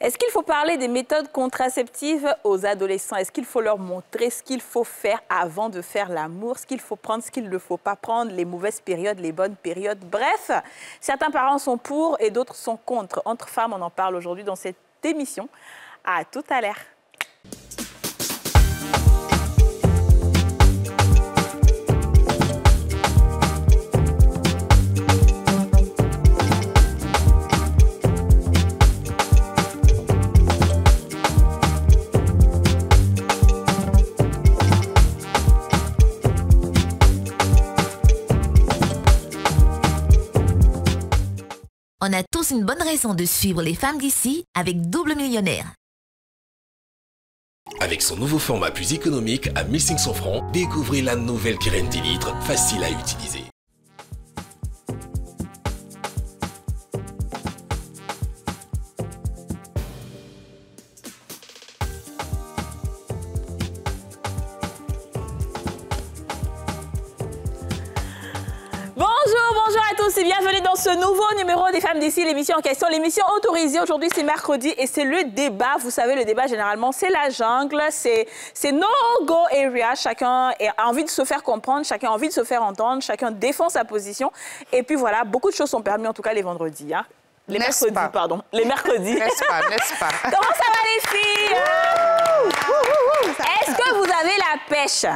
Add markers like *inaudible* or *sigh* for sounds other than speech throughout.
Est-ce qu'il faut parler des méthodes contraceptives aux adolescents? Est-ce qu'il faut leur montrer ce qu'il faut faire avant de faire l'amour, ce qu'il faut prendre, ce qu'il ne faut pas prendre, les mauvaises périodes, les bonnes périodes? Bref, certains parents sont pour et d'autres sont contre. Entre femmes, on en parle aujourd'hui dans cette émission. À tout à l'heure. On a tous une bonne raison de suivre les femmes d'ici avec Double Millionnaire. Avec son nouveau format plus économique à 1500 francs, découvrez la nouvelle Keren 10 litres, facile à utiliser. Bienvenue dans ce nouveau numéro des femmes d'ici, l'émission en question, l'émission autorisée. Aujourd'hui, c'est mercredi et c'est le débat. Vous savez, le débat, généralement, c'est la jungle, c'est no-go area. Chacun a envie de se faire comprendre, chacun a envie de se faire entendre, chacun défend sa position. Et puis voilà, beaucoup de choses sont permises, en tout cas les vendredis. hein. Les mercredis, pas? pardon. Les mercredis. N'est-ce pas, n'est-ce pas? *laughs* Comment ça va les filles? Est-ce que vous avez la pêche?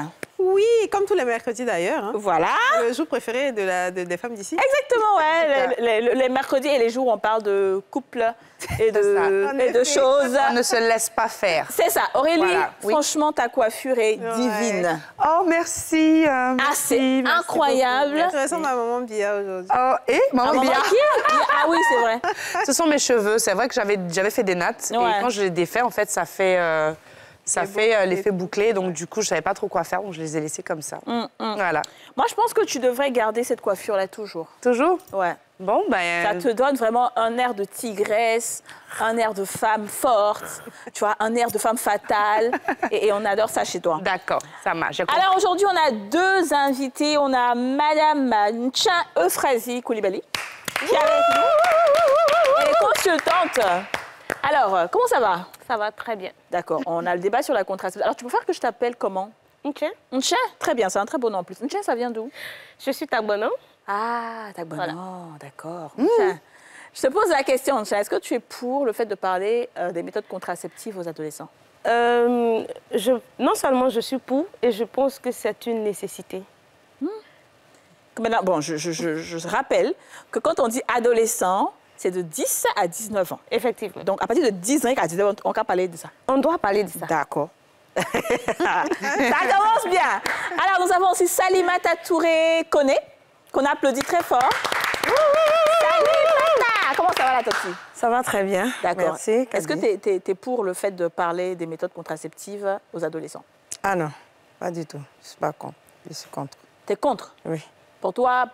Oui, comme tous les mercredis d'ailleurs. hein. Voilà. Le jour préféré de la, de- des femmes d'ici. Exactement, ouais. *laughs* Les, les- les mercredis et les jours où on parle de couple et de, *laughs* et choses. On ne se laisse pas faire. C'est ça. Aurélie, Voilà, oui. franchement, ta coiffure est divine. Oh, merci. euh, Ah, merci, c'est merci incroyable. Je ressemble à maman Bia aujourd'hui. beaucoup. Oh, et? Ah, maman maman Bia. qui? Ah oui, c'est vrai. *laughs* Ce sont mes cheveux. C'est vrai que j'avais j'avais fait des nattes. Ouais. Et quand je les défais, en fait, ça fait, euh, ça fait euh, l'effet bouclé. Donc, du coup, je savais pas trop quoi faire. Donc, je les ai laissés comme ça. Hum, Voilà. Moi, je pense que tu devrais garder cette coiffure-là toujours. Toujours? Ouais. Bon, ben. Ça te donne vraiment un air de tigresse, un air de femme forte, tu vois, un air de femme fatale. Et, et on adore ça chez toi. D'accord, ça marche. Alors aujourd'hui, on a deux invités. On a Madame Ncha Euphrasie Koulibaly, qui est avec nous. Elle est consultante. Alors, euh, comment ça va? Ça va très bien. D'accord, on a le débat sur la contraception. Alors, tu préfères que je t'appelle comment? Ok. Ncha Très bien, c'est un très beau nom en plus. Ncha, ça vient d'où? Je suis Tabono. Ah, t'as bon Voilà. d'accord. Ncha, Je te pose la question, Ncha. Est-ce que tu es pour le fait de parler euh, des méthodes contraceptives aux adolescents? Euh, je, non seulement je suis pour, et je pense que c'est une nécessité. Maintenant, bon, je, je- je- je rappelle que quand on dit adolescent, c'est de 10 à 19 ans. Effectivement. Donc, à partir de 10 ans à 19 ans, on peut parler de ça. On doit parler de ça. D'accord. *laughs* ça commence bien. Alors, nous avons aussi Salimata Touré Koné, qu'on applaudit très fort. Salimata Comment ça va, la Toti Ça va très bien. D'accord. Merci. Est-ce que tu es, pour le fait de parler des méthodes contraceptives aux adolescents? Ah non, pas du tout. Je suis pas contre. Je suis contre. Tu es contre? Oui. Pour toi,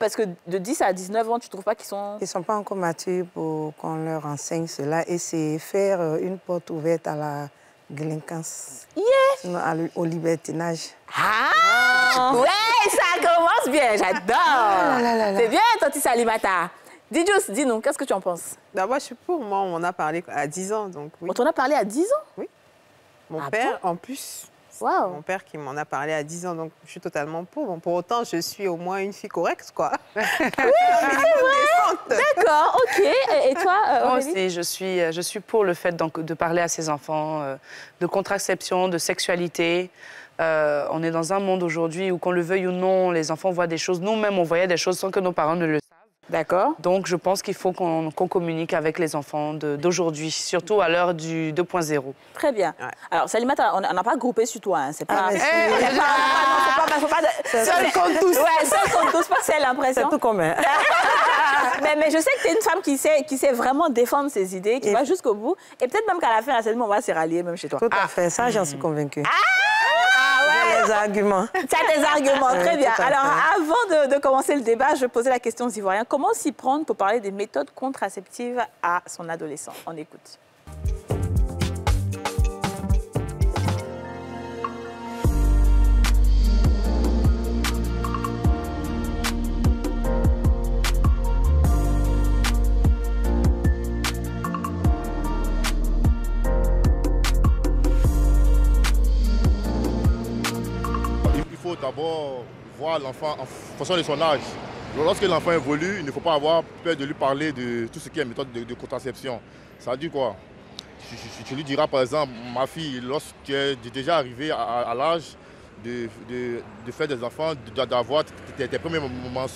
parce que de 10 à 19 ans, tu trouves pas qu'ils sont... Ils ne sont pas encore matures pour qu'on leur enseigne cela et c'est faire euh, une porte ouverte à la délinquance, l- au libertinage. Ah Ouais, ça commence bien, j'adore C'est bien, Toti Salimata. Dis Jus, dis-nous, qu'est-ce que tu en penses? D'abord, je suis pour. Moi, on en a parlé à 10 ans, donc oui. On t'en a parlé à 10 ans? Mon Ah père, en plus, Mon père qui m'en a parlé à 10 ans, donc je suis totalement pour. Bon, pour autant, je suis au moins une fille correcte, quoi. *laughs* D'accord, ok. Et, toi, euh, Moi Aurélie aussi, je suis, euh, je suis pour le fait donc, de parler à ses enfants euh, de contraception, de sexualité. Euh, on est dans un monde aujourd'hui où, qu'on le veuille ou non, les enfants voient des choses. Nous-mêmes, on voyait des choses sans que nos parents ne le. D'accord. Donc, je pense qu'il faut qu'on, qu'on communique avec les enfants d'aujourd'hui, surtout à l'heure du 2.0. Très bien. Ouais. Alors, Salimata, on n'a pas groupé sur toi, hein, c'est pas... Ah, mais n'est pas- de- Seul contre tous. Ouais, seul contre tous, pas c'est C'est l'impression. tout commun. *laughs* mais, mais je sais que tu es une femme qui sait, qui sait vraiment défendre ses idées, qui Et- va jusqu'au bout. Et peut-être même qu'à la fin, la on va se rallier même chez toi. Tout à fait, ça, j'en suis convaincue. Ah Les *laughs* arguments. Tu as tes arguments, très bien. Alors, avant de, de commencer le débat, je posais la question aux Ivoiriens. Comment s'y prendre pour parler des méthodes contraceptives à son adolescent? On écoute. D'abord voir l'enfant en fonction de son âge. Lorsque l'enfant évolue, il ne faut pas avoir peur de lui parler de tout ce qui est méthode de, contraception. Ça dit quoi? Tu, lui diras par exemple, ma fille, lorsqu'elle est déjà arrivée à, l'âge de, faire des enfants, d'avoir tes, premières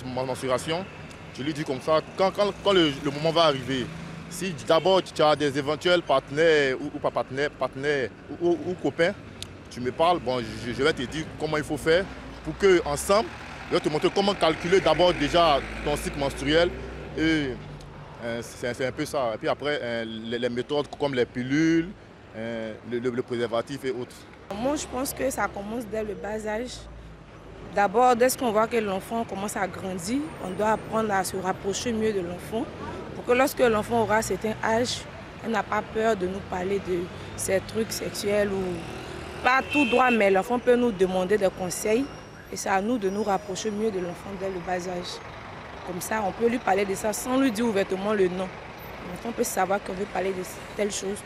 mensurations, tu lui dis comme ça, quand, le, moment va arriver, si d'abord tu as des éventuels partenaires ou, pas partenaires, partenaires ou, copains, tu me parles, bon, je, vais te dire comment il faut faire pour que ensemble je vais te montrer comment calculer d'abord déjà ton cycle menstruel. Et euh, c'est un peu ça. Et puis après, euh, les, méthodes comme les pilules, euh, le, préservatif et autres. Moi, je pense que ça commence dès le bas âge. D'abord, dès qu'on voit que l'enfant commence à grandir, on doit apprendre à se rapprocher mieux de l'enfant pour que lorsque l'enfant aura un certain âge, elle n'a pas peur de nous parler de ces trucs sexuels ou pas tout droit, mais l'enfant peut nous demander des conseils et c'est à nous de nous rapprocher mieux de l'enfant dès le bas âge. Comme ça, on peut lui parler de ça sans lui dire ouvertement le nom. L'enfant peut savoir qu'on veut parler de telle chose.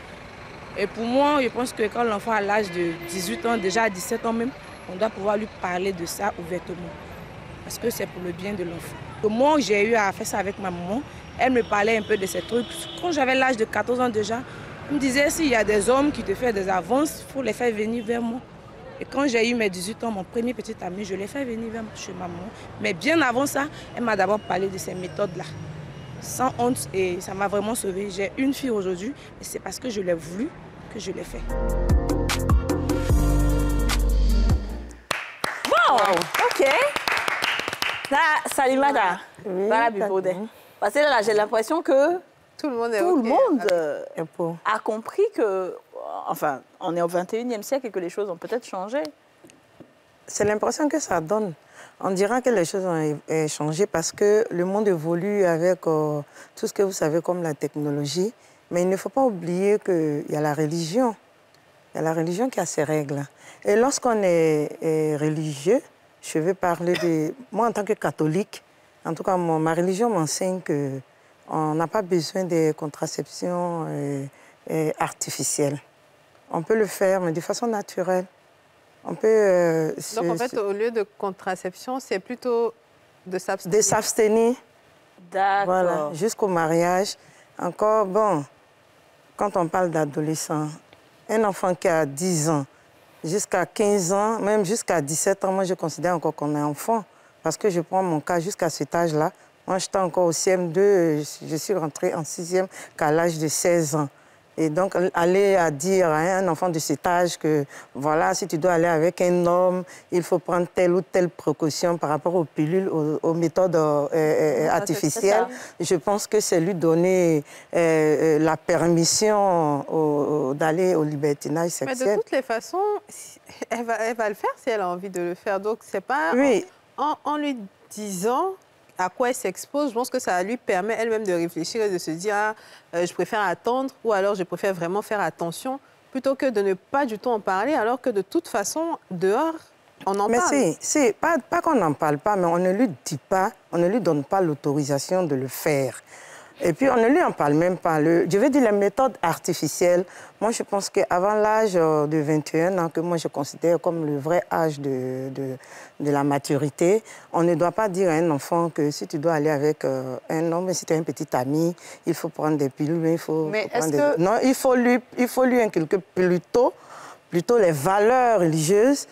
Et pour moi, je pense que quand l'enfant a l'âge de 18 ans, déjà à 17 ans même, on doit pouvoir lui parler de ça ouvertement. Parce que c'est pour le bien de l'enfant. Moi, j'ai eu à faire ça avec ma maman. Elle me parlait un peu de ces trucs. Quand j'avais l'âge de 14 ans déjà, elle me disait s'il y a des hommes qui te font des avances, il faut les faire venir vers moi. Et quand j'ai eu mes 18 ans, mon premier petit ami, je l'ai fait venir vers chez maman. Mais bien avant ça, elle m'a d'abord parlé de ces méthodes-là. Sans honte, et ça m'a vraiment sauvée. J'ai une fille aujourd'hui, et c'est parce que je l'ai voulu que je l'ai fait. Bon, ok. Là, Salimata, voilà, Parce que là, j'ai l'impression que tout le monde, tout le monde euh, a compris que enfin, on est au 21e siècle et que les choses ont peut-être changé. C'est l'impression que ça donne. On dira que les choses ont changé parce que le monde évolue avec euh, tout ce que vous savez comme la technologie. Mais il ne faut pas oublier qu'il y a la religion. Il y a la religion qui a ses règles. Et lorsqu'on est, religieux, je vais parler de... Moi, en tant que catholique, en tout cas, ma religion m'enseigne qu'on n'a pas besoin de contraception euh, artificielle. On peut le faire, mais de façon naturelle. On peut. Euh, Donc, en fait, au lieu de contraception, c'est plutôt de s'abstenir. De s'abstenir. D'accord. Voilà, jusqu'au mariage. Encore, bon, quand on parle d'adolescent, un enfant qui a 10 ans, jusqu'à 15 ans, même jusqu'à 17 ans, moi, je considère encore qu'on est enfant. Parce que je prends mon cas jusqu'à cet âge-là. Moi, j'étais encore au CM2, je suis rentrée en 6e qu'à l'âge de 16 ans. Et donc, aller à dire à un enfant de cet âge que, voilà, si tu dois aller avec un homme, il faut prendre telle ou telle précaution par rapport aux pilules, aux, méthodes euh, euh, artificielles, je pense que c'est lui donner euh, la permission d'aller au libertinage sexuel. Mais de toutes les façons, elle va, elle va le faire si elle a envie de le faire. Donc, c'est pas oui. en, en lui disant à quoi elle s'expose, je pense que ça lui permet elle-même de réfléchir et de se dire ah, euh, je préfère attendre ou alors je préfère vraiment faire attention plutôt que de ne pas du tout en parler alors que de toute façon, dehors, on en parle. Mais c'est pas, pas qu'on n'en parle pas, mais on ne lui dit pas, on ne lui donne pas l'autorisation de le faire. Et puis, on ne lui en parle même pas. Le, je veux dire, les méthodes artificielles, moi, je pense qu'avant l'âge euh, de 21 ans, que moi, je considère comme le vrai âge de, de, de, la maturité, on ne doit pas dire à un enfant que si tu dois aller avec euh, un homme, si tu es un petit ami, il faut prendre des pilules, il faut, Mais prendre des... Non, il faut, lui, il faut lui inculquer plutôt, plutôt les valeurs religieuses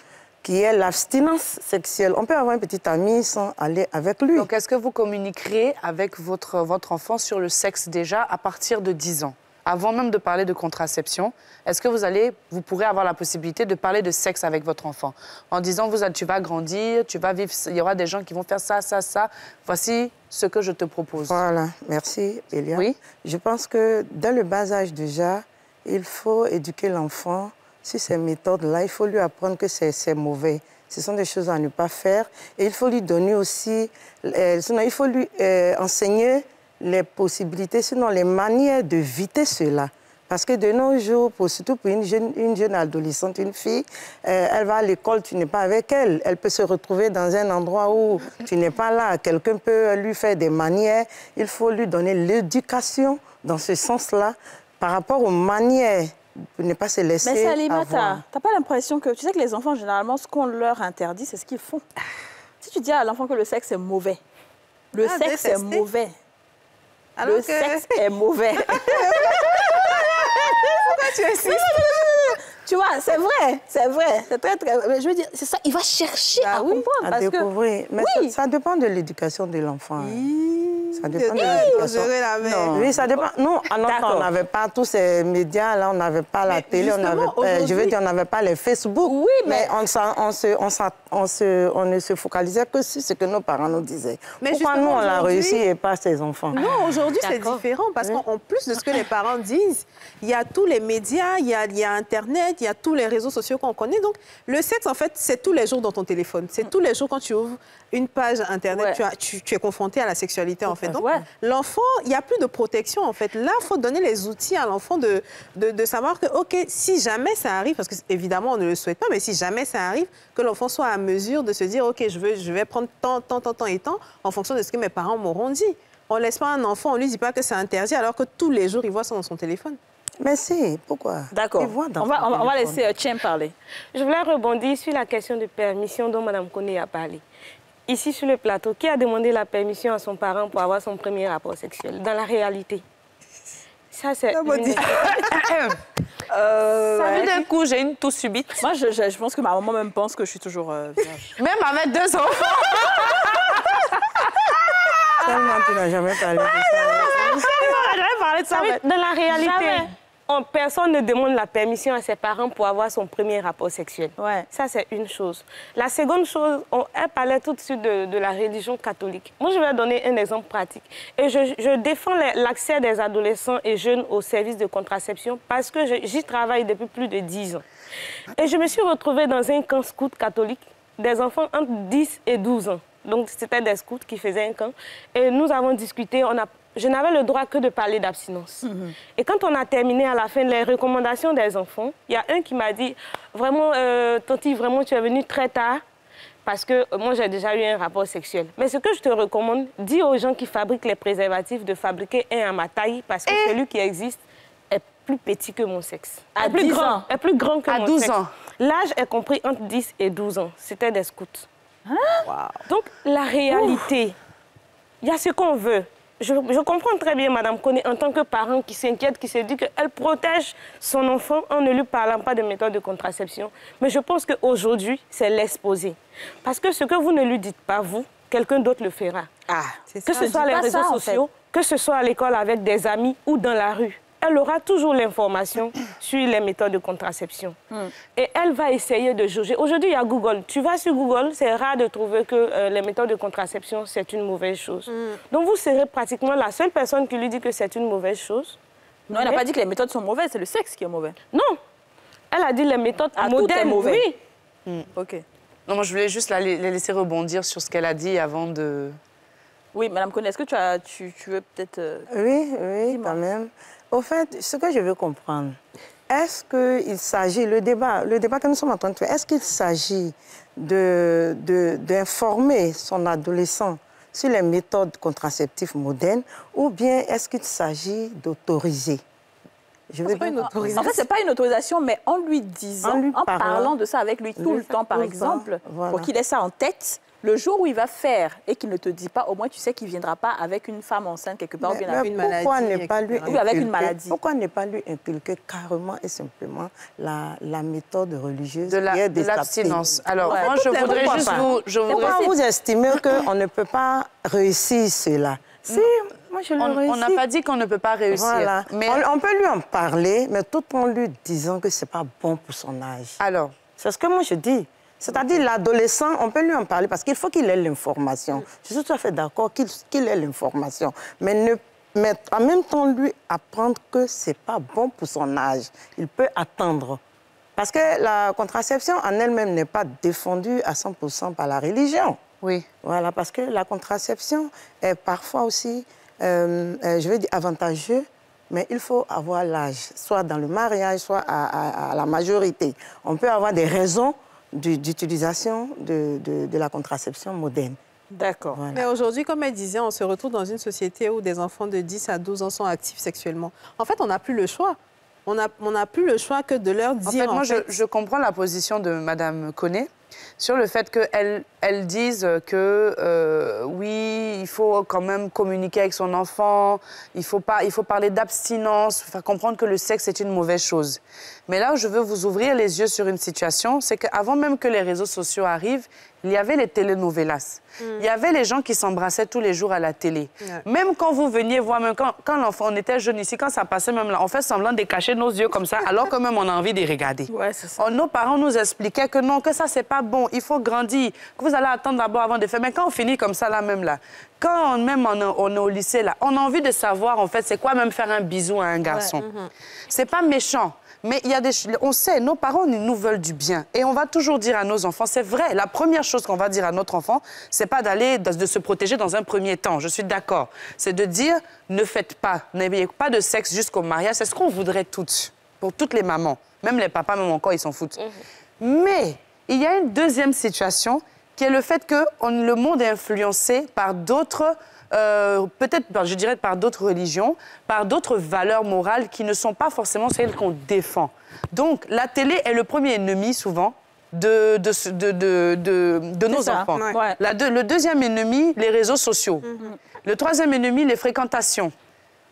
qui est l'abstinence sexuelle. On peut avoir un petit ami sans aller avec lui. Donc, est-ce que vous communiquerez avec votre, votre enfant sur le sexe déjà à partir de 10 ans? Avant même de parler de contraception, est-ce que vous allez, vous pourrez avoir la possibilité de parler de sexe avec votre enfant? En disant vous, tu vas grandir, tu vas vivre, il y aura des gens qui vont faire ça, ça, ça. Voici ce que je te propose. Voilà, merci Elia. Oui. Je pense que dès le bas âge déjà, il faut éduquer l'enfant sur ces méthodes-là, il faut lui apprendre que c'est mauvais. Ce sont des choses à ne pas faire. Et il faut lui donner aussi, euh, sinon il faut lui euh, enseigner les possibilités, sinon les manières d'éviter cela. Parce que de nos jours, surtout pour une jeune, une jeune adolescente, une fille, euh, elle va à l'école, tu n'es pas avec elle. Elle peut se retrouver dans un endroit où tu n'es pas là. Quelqu'un peut lui faire des manières. Il faut lui donner l'éducation dans ce sens-là par rapport aux manières ne pas se laisser Mais Salima, t'as pas l'impression que... Tu sais que les enfants, généralement, ce qu'on leur interdit, c'est ce qu'ils font. Si tu dis à l'enfant que le sexe est mauvais, le Ah, sexe est mauvais. Alors le que- sexe est mauvais. *laughs* tu *laughs* insistes? Tu vois, c'est vrai, c'est vrai. C'est très, très... mais Je veux dire, c'est ça, il va chercher Bah à oui, comprendre. à parce que... découvrir. Mais Oui. ça, ça dépend de l'éducation de l'enfant. hein. Ça dépend de l'éducation. Oui, ça dépend. Nous, à notre temps, D'accord. on n'avait pas tous ces médias-là, on n'avait pas la Mais télé, on n'avait pas, je veux dire, on n'avait pas les Facebook. Oui, mais- on, s'en- on, se, on, on, se, on ne se focalisait que sur ce que nos parents nous disaient. Mais Pourquoi nous, on l'a réussi et pas ses enfants? Non, aujourd'hui, c'est différent parce qu'en plus de ce que les parents disent, il y a tous les médias, il y a, il y a Internet, il y a tous les réseaux sociaux qu'on connaît. Donc, le sexe, en fait, c'est tous les jours dans ton téléphone. C'est tous les jours quand tu ouvres une page Internet, Ouais. tu, as- tu- tu es confronté à la sexualité, en fait. Donc, Ouais. l'enfant, il n'y a plus de protection, en fait. Là, il faut donner les outils à l'enfant de, de, de savoir que, OK, si jamais ça arrive, parce que évidemment, on ne le souhaite pas, mais si jamais ça arrive, que l'enfant soit à mesure de se dire, OK, je, veux, je vais prendre tant, tant, tant, tant et tant, en fonction de ce que mes parents m'auront dit. On ne laisse pas un enfant, on ne lui dit pas que c'est interdit, alors que tous les jours, il voit ça dans son téléphone. Mais si, pourquoi? D'accord. On va, on va- on va laisser euh, parler. Je voulais rebondir sur la question de permission dont Mme Koné a parlé. Ici, sur le plateau, qui a demandé la permission à son parent pour avoir son premier rapport sexuel Dans la réalité? Ça, c'est... *laughs* Euh, Ça ouais. vu d'un coup, j'ai une toux subite. Moi, je, je- je pense que ma maman même pense que je suis toujours euh, vierge. *laughs* Même avec deux enfants. Tellement, tu n'as jamais parlé de ça. *laughs* J'avais parlé de ça. Dans la réalité, Jamais. On- personne ne demande la permission à ses parents pour avoir son premier rapport sexuel. Ouais. Ça, c'est une chose. La seconde chose, on, elle parlait tout de suite de, de la religion catholique. Moi, je vais donner un exemple pratique. Et je, je défends l'accès des adolescents et jeunes aux services de contraception parce que j'y travaille depuis plus de 10 ans. Et je me suis retrouvée dans un camp scout catholique, des enfants entre 10 et 12 ans. Donc, c'était des scouts qui faisaient un camp. Et nous avons discuté, on a, je n'avais le droit que de parler d'abstinence. Et quand on a terminé à la fin les recommandations des enfants, il y a un qui m'a dit, vraiment, euh, Tanti, vraiment, tu es venu très tard parce que euh, moi, j'ai déjà eu un rapport sexuel. Mais ce que je te recommande, dis aux gens qui fabriquent les préservatifs de fabriquer un à ma taille parce que celui qui existe est plus petit que mon sexe. À est plus 10 grand, ans. Est plus grand que À mon 12 sexe. ans. L'âge est compris entre 10 et 12 ans. C'était des scouts. Donc, la réalité, il y a ce qu'on veut. Je, je comprends très bien, Madame Koné, en tant que parent qui s'inquiète, qui se dit qu'elle protège son enfant en ne lui parlant pas de méthode de contraception. Mais je pense qu'aujourd'hui, c'est l'exposer. Parce que ce que vous ne lui dites pas, vous, quelqu'un d'autre le fera. Ah, Que ce soit les réseaux ça, en fait. sociaux, que ce soit à l'école avec des amis ou dans la rue. Elle aura toujours l'information sur les méthodes de contraception. Hmm. Et elle va essayer de juger. Aujourd'hui, il y a Google. Tu vas sur Google, c'est rare de trouver que euh, les méthodes de contraception, c'est une mauvaise chose. Hmm. Donc, vous serez pratiquement la seule personne qui lui dit que c'est une mauvaise chose. Non, elle n'a pas dit que les méthodes sont mauvaises, c'est le sexe qui est mauvais. Non. Elle a dit les méthodes Ah, tout est modernes. mauvais. Oui. OK. Non, moi, je voulais juste la, la laisser rebondir sur ce qu'elle a dit avant de... Oui, Madame Koné, est-ce que tu, as, tu, tu veux peut-être... euh, Oui, oui, quand même. Au fait, ce que je veux comprendre, est-ce qu'il s'agit, le débat, le débat que nous sommes en train de faire, est-ce qu'il s'agit de- de- d'informer son adolescent sur les méthodes contraceptives modernes ou bien est-ce qu'il s'agit d'autoriser? Je veux pas une autorisation. En fait, c'est pas une autorisation, mais en lui disant, En lui parlant. parlant de ça avec lui tout le temps, par exemple, voilà. pour qu'il ait ça en tête, le jour où il va faire et qu'il ne te dit pas, au moins tu sais qu'il ne viendra pas avec une femme enceinte quelque part ou bien avec une pourquoi maladie, ne pas lui etc. Oui, avec une maladie. Pourquoi ne pas lui inculquer carrément et simplement la, la méthode religieuse De la- l'abstinence. Alors, Ouais. moi, je voudrais pourquoi juste pas? vous... Je voudrais... Pourquoi vous estimez qu'on ne peut pas réussir cela Si, moi je le On réussis. on n'a pas dit qu'on ne peut pas réussir. Voilà. Mais On, on peut lui en parler, mais tout en lui disant que ce n'est pas bon pour son âge. alors, C'est ce que moi je dis. C'est-à-dire l'adolescent, on peut lui en parler parce qu'il faut qu'il ait l'information. Je suis tout à fait d'accord qu'il ait l'information. Mais, ne, mais en même temps, lui apprendre que ce n'est pas bon pour son âge. Il peut attendre. Parce que la contraception en elle-même n'est pas défendue à 100% par la religion. oui. Voilà, parce que la contraception est parfois aussi, euh, euh, je veux dire, avantageux, mais il faut avoir l'âge, soit dans le mariage, soit à, à- à la majorité. On peut avoir des raisons d'utilisation de, de- de la contraception moderne. D'accord. Voilà. Mais aujourd'hui, comme elle disait, on se retrouve dans une société où des enfants de 10 à 12 ans sont actifs sexuellement. En fait, on n'a plus le choix. On n'a on plus le choix que de leur En dire. fait, moi, je, je comprends la position de Madame Connet sur le fait qu'elles elles disent que euh, oui, il faut quand même communiquer avec son enfant, il faut, pas, il faut parler d'abstinence, faire comprendre que le sexe est une mauvaise chose. Mais là où je veux vous ouvrir les yeux sur une situation, c'est qu'avant même que les réseaux sociaux arrivent, il y avait les telenovelas. Il y avait les gens qui s'embrassaient tous les jours à la télé. Même quand vous veniez voir, même quand, quand l'enfant, on était jeune ici, quand ça passait même là, on fait semblant de cacher nos yeux comme ça, alors que même on a envie de regarder. *laughs* Ouais, ça. Oh, nos parents nous expliquaient que non, que ça, c'est pas bon. Il faut grandir. Que vous allez attendre d'abord avant de faire. Mais quand on finit comme ça, là, même là, quand on, même on, est- on est au lycée, là, on a envie de savoir, en fait, c'est quoi même faire un bisou à un garçon. C'est pas méchant. Mais il y a des, on sait, nos parents nous veulent du bien. Et on va toujours dire à nos enfants, c'est vrai, la première chose qu'on va dire à notre enfant, c'est pas d'aller, de, se protéger dans un premier temps. Je suis d'accord. C'est de dire, ne faites pas, n'ayez pas de sexe jusqu'au mariage. C'est ce qu'on voudrait toutes, pour toutes les mamans. Même les papas, même encore, ils s'en foutent. Mais il y a une deuxième situation qui est le fait que on- le monde est influencé par d'autres, euh, peut-être, par- je dirais, par d'autres religions, par d'autres valeurs morales qui ne sont pas forcément celles qu'on défend. Donc, la télé est le premier ennemi, souvent, de, de, de, de, de- de nos ça, enfants. ouais. La le deuxième ennemi, les réseaux sociaux. Le troisième ennemi, les fréquentations.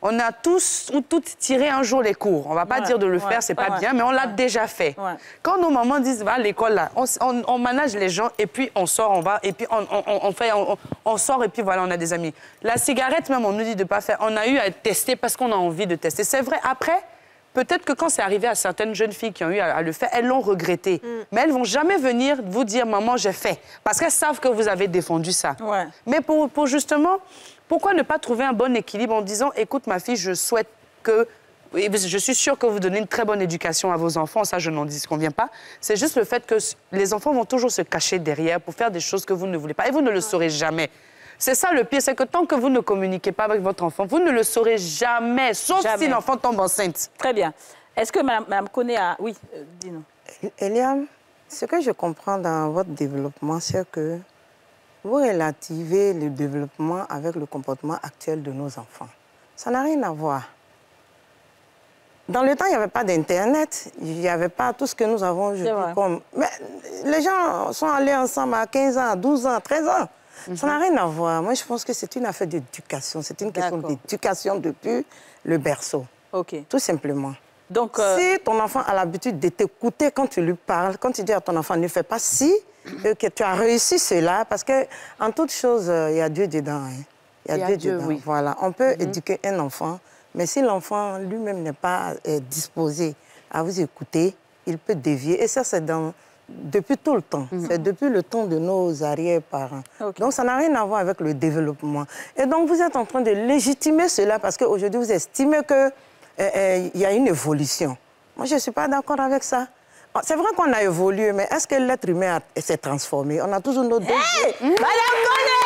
On a tous ou toutes tiré un jour les cours. On va pas Ouais, dire de le ouais, faire, c'est pas ouais, bien, mais on l'a déjà fait. Quand nos mamans disent va à l'école là, on, s- on- on manage les gens et puis on sort, on va et puis on, fait, on, sort et puis voilà, on a des amis. La cigarette même, on nous dit de pas faire. On a eu à tester parce qu'on a envie de tester. C'est vrai. Après, peut-être que quand c'est arrivé à certaines jeunes filles qui ont eu à, le faire, elles l'ont regretté. Mais elles vont jamais venir vous dire maman j'ai fait parce qu'elles savent que vous avez défendu ça. Mais pour, pour justement, pourquoi ne pas trouver un bon équilibre en disant, écoute ma fille, je souhaite que... Je suis sûre que vous donnez une très bonne éducation à vos enfants, ça je n'en disconviens pas. C'est juste le fait que les enfants vont toujours se cacher derrière pour faire des choses que vous ne voulez pas et vous ne le saurez jamais. C'est ça le pire, c'est que tant que vous ne communiquez pas avec votre enfant, vous ne le saurez jamais, sauf Jamais. si l'enfant tombe enceinte. Très bien. Est-ce que Mme, Mme Koné a... Oui, euh, dis-nous. Eliam, ce que je comprends dans votre développement, c'est que vous relativez le développement avec le comportement actuel de nos enfants. Ça n'a rien à voir. Dans le temps, il n'y avait pas d'Internet, il n'y avait pas tout ce que nous avons aujourd'hui. Comme... Mais les gens sont allés ensemble à 15 ans, 12 ans, 13 ans. Ça n'a rien à voir. Moi, je pense que c'est une affaire d'éducation. C'est une question d'éducation depuis le berceau, OK. tout simplement. Donc, euh, Si ton enfant a l'habitude de t'écouter quand tu lui parles, quand tu dis à ton enfant ne fais pas si, et que tu as réussi cela, parce que en toute chose, euh, il y a Dieu dedans. hein. Il y a, Il y a Dieu, Dieu, dedans. oui. Voilà. On peut éduquer un enfant, mais si l'enfant lui-même n'est pas euh, disposé à vous écouter, il peut dévier. Et ça, c'est dans depuis tout le temps. C'est depuis le temps de nos arrière-parents. Donc, ça n'a rien à voir avec le développement. Et donc, vous êtes en train de légitimer cela parce qu'aujourd'hui, vous estimez qu'il y a une évolution. Moi, je ne suis pas d'accord avec ça. Ah, C'est vrai qu'on a évolué, mais est-ce que l'être humain s'est transformé? On a toujours nos deux yeux. Madame Koné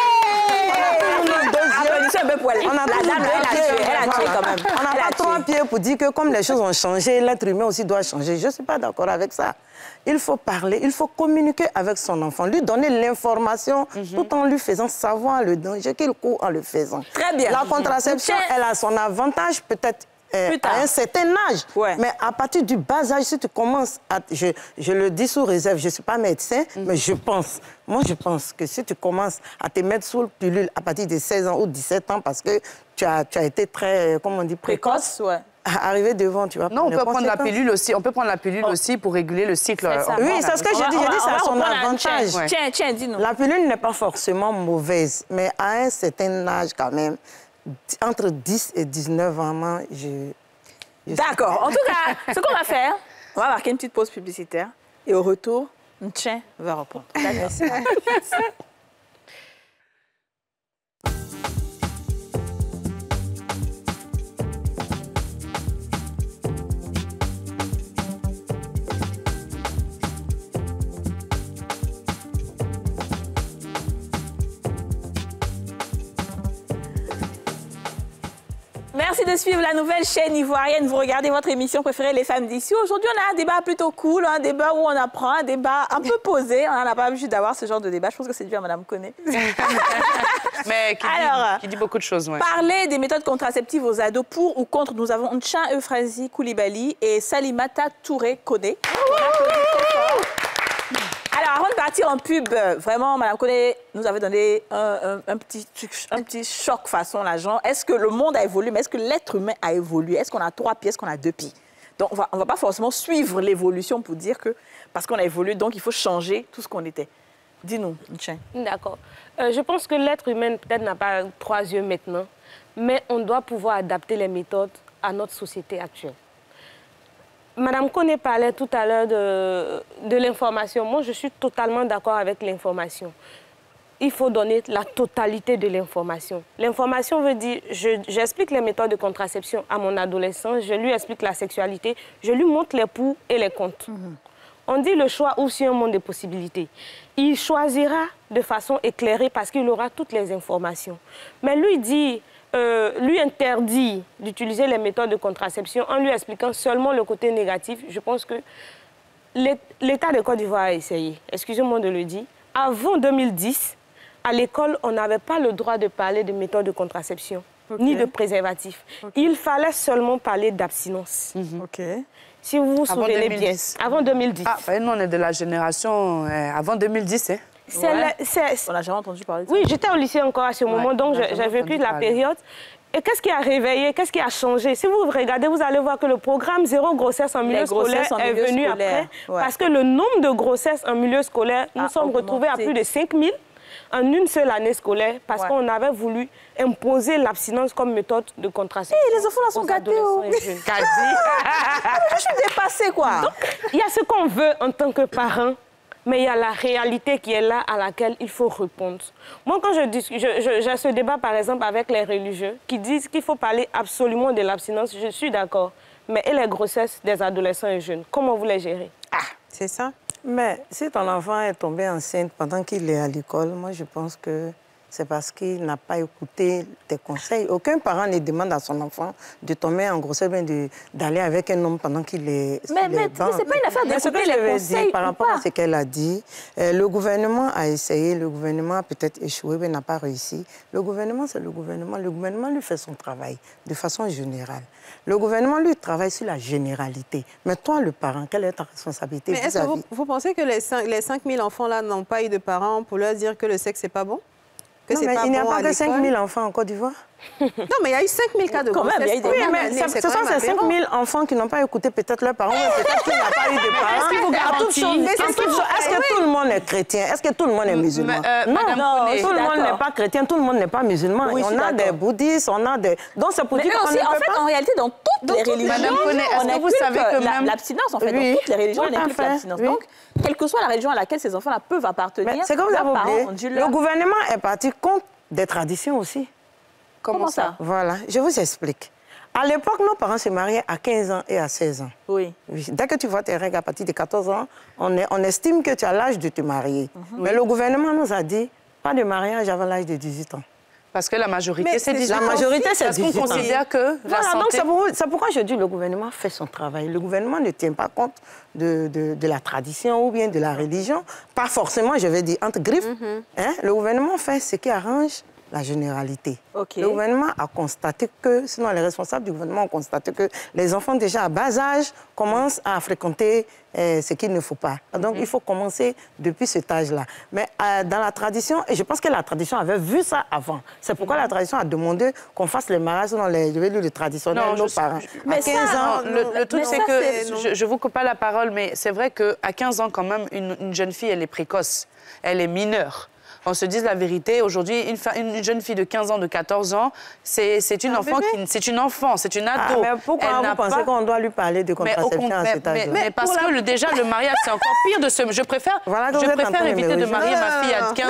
On a toujours nos deux yeux. Pour elle. On a La dame, elle a pieds. tué, elle a tué quand même. On n'a pas trois pieds pour dire que comme les choses ont changé, l'être humain aussi doit changer. Je ne suis pas d'accord avec ça. Il faut parler, il faut communiquer avec son enfant, lui donner l'information tout en lui faisant savoir le danger qu'il court en le faisant. Très bien. La contraception, elle a son avantage peut-être euh, à un certain âge. Ouais. Mais à partir du bas âge, si tu commences à... Je, je le dis sous réserve, je ne suis pas médecin, Mhm. mais je pense, moi je pense que si tu commences à te mettre sous le pilule à partir de 16 ans ou 17 ans parce que tu as, tu as été très, euh, comment on dit, précoce, Précoce, ouais. arriver devant, tu vas Non, on peut prendre la pilule aussi. On peut prendre la pilule aussi pour réguler le cycle. Ça. hormonal. Oui, c'est ce que j'ai dit. J'ai dit ça a son avantage. Tiens, tiens, tiens, dis-nous. La pilule n'est pas forcément mauvaise, mais à un certain âge quand même, entre 10 et 19 ans, moi, je... je- D'accord. En tout cas, ce qu'on va faire, on va marquer une petite pause publicitaire. Et au retour, Ntien va reprendre. D'accord. *laughs* Merci de suivre la nouvelle chaîne ivoirienne. Vous regardez votre émission préférée, Les femmes d'ici. Aujourd'hui, on a un débat plutôt cool, un débat où on apprend, un débat un peu posé. On n'a pas l'habitude d'avoir ce genre de débat. Je pense que c'est dû à Madame Koné. *laughs* Mais qui, Alors, dit, qui dit beaucoup de choses, ouais. Parler des méthodes contraceptives aux ados pour ou contre, nous avons Nchin Euphrasie Koulibaly et Salimata Touré Koné. De partir en pub, euh, vraiment, Madame Koné nous avait donné un, petit, choc façon l'agent. Est-ce que le monde a évolué, mais est-ce que l'être humain a évolué? Est-ce qu'on a trois pieds, est-ce qu'on a deux pieds? Donc, on on va pas forcément suivre l'évolution pour dire que parce qu'on a évolué, donc il faut changer tout ce qu'on était. Dis-nous, Nchin. D'accord. Euh, je pense que l'être humain peut-être n'a pas trois yeux maintenant, mais on doit pouvoir adapter les méthodes à notre société actuelle. Madame Koné parlait tout à l'heure de, de l'information. Moi, je suis totalement d'accord avec l'information. Il faut donner la totalité de l'information. L'information veut dire, je- j'explique les méthodes de contraception à mon adolescent, je lui explique la sexualité, je lui montre les pour et les contre. On dit le choix ouvre sur un monde de possibilités. Il choisira de façon éclairée parce qu'il aura toutes les informations. Mais lui dit, euh, lui interdit d'utiliser les méthodes de contraception en lui expliquant seulement le côté négatif. Je pense que l'É- l'État de Côte d'Ivoire a essayé, excusez-moi de le dire. Avant 2010, à l'école, on n'avait pas le droit de parler de méthodes de contraception, ni de préservatifs. Il fallait seulement parler d'abstinence. OK. Si vous vous souvenez 2010. bien, avant 2010. Ah, ben, nous, on est de la génération euh, avant 2010, hein. Ouais. le- On n'a jamais entendu parler de ça. Oui, j'étais au lycée encore à ce moment, donc j'ai vécu la parler. période. Et qu'est-ce qui a réveillé, qu'est-ce qui a changé? Si vous regardez, vous allez voir que le programme Zéro grossesse en milieu scolaire en est venu scolaire, après. ouais. Parce que le nombre de grossesses en milieu scolaire, nous A sommes retrouvés à plus de 5 000 en une seule année scolaire parce Ouais. qu'on avait voulu imposer l'abstinence comme méthode de contraception. Eh, les enfants là sont gâtés, oh. et. *laughs* Je suis dépassée, quoi. Il y a ce qu'on veut en tant que parent, mais il y a la réalité qui est là à laquelle il faut répondre. Moi, quand je dis, j'ai ce débat, par exemple, avec les religieux qui disent qu'il faut parler absolument de l'abstinence, je suis d'accord. Mais et les grossesses des adolescents et jeunes, comment vous les gérez? C'est ça. Mais si ton enfant est tombé enceinte pendant qu'il est à l'école, moi je pense que c'est parce qu'il n'a pas écouté tes conseils. Aucun parent ne demande à son enfant de tomber en grossesse, d'aller avec un homme pendant qu'il est. Mais- mais- mais c'est pas une affaire Mais ce que d'écouter les conseils dire par rapport pas. à ce qu'elle a dit, euh, le gouvernement a essayé, le gouvernement a peut-être échoué, mais n'a pas réussi. Le gouvernement, c'est le gouvernement. Le gouvernement lui fait son travail de façon générale. Le gouvernement, lui, travaille sur la généralité. Mais toi, le parent, quelle est ta responsabilité Mais est-ce que vous, vous pensez que les 5, les 5 000 enfants là n'ont pas eu de parents pour leur dire que le sexe, c'est pas bon? Que Non, mais pas il n'y a bon pas que 5 000 l'école enfants en Côte d'Ivoire. Non, mais il y a eu 5 000 cas de Quand même, il y a eu des- Oui, mais ce sont ces 5 aberrant. 000 enfants qui n'ont pas écouté peut-être leurs parents, ou peut-être qu'il n'y a pas eu de parents. qu'il vous garantit- Est-ce que, est-ce que tout le monde est chrétien? Est-ce que tout le monde est musulman? mais, euh, Non, non, tout le monde n'est pas chrétien, tout le monde n'est pas musulman. Oui, on a des bouddhistes, on a des... Donc c'est pour Mais dire qu'on en peut fait, pas... en réalité, dans toutes les religions, Madame est-ce on que vous savez que même- l'abstinence, en fait. Dans toutes les religions, on fait, l'abstinence. Donc, quelle que soit la religion à laquelle ces enfants-là peuvent appartenir, c'est comme vous le gouvernement est parti contre des traditions aussi. Comment ça Voilà, je vous explique. À l'époque, nos parents se mariaient à 15 ans et à 16 ans. Oui. Oui, Dès que tu vois tes règles à partir de 14 ans, on, est- on estime que tu as l'âge de te marier. Mhm. Mais le gouvernement nous a dit, pas de mariage avant l'âge de 18 ans. Parce que la majorité, c'est c'est 18 la ans. majorité, c'est Parce qu'on 18 ans. considère que la Voilà, donc santé... c'est pour- c'est pourquoi je dis que le gouvernement fait son travail? Le gouvernement ne tient pas compte de, de- de la tradition ou bien de la religion. Pas forcément, je vais dire, entre griffes. Mhm. hein, le gouvernement fait ce qui arrange la généralité. Le gouvernement a constaté que, sinon les responsables du gouvernement ont constaté que les enfants déjà à bas âge commencent à fréquenter euh, ce qu'il ne faut pas. Donc il faut commencer depuis cet âge-là. Mais euh, dans la tradition, et je pense que la tradition avait vu ça avant. C'est pourquoi la tradition a demandé qu'on fasse les mariages dans les, je les traditionnels, Non, nos je- parents. Mais à 15 ça, ans, Non, le, le truc, Mais c'est que, je, je vous coupe pas la parole, mais c'est vrai qu'à 15 ans, quand même, une, une jeune fille, elle est précoce. Elle est mineure. On se dise la vérité, aujourd'hui, une, jeune fille de 15 ans, de 14 ans, c'est une, Un enfant qui- c'est une enfant, c'est une Ah, ado. mais pourquoi Elle vous pensez pas- qu'on doit lui parler de mais, contraception con- à mais- cet âge-là? mais- mais parce que le- déjà, le mariage, c'est encore pire de ce... Je préfère, Voilà je préfère éviter de marier Non, ma fille non, à non. 15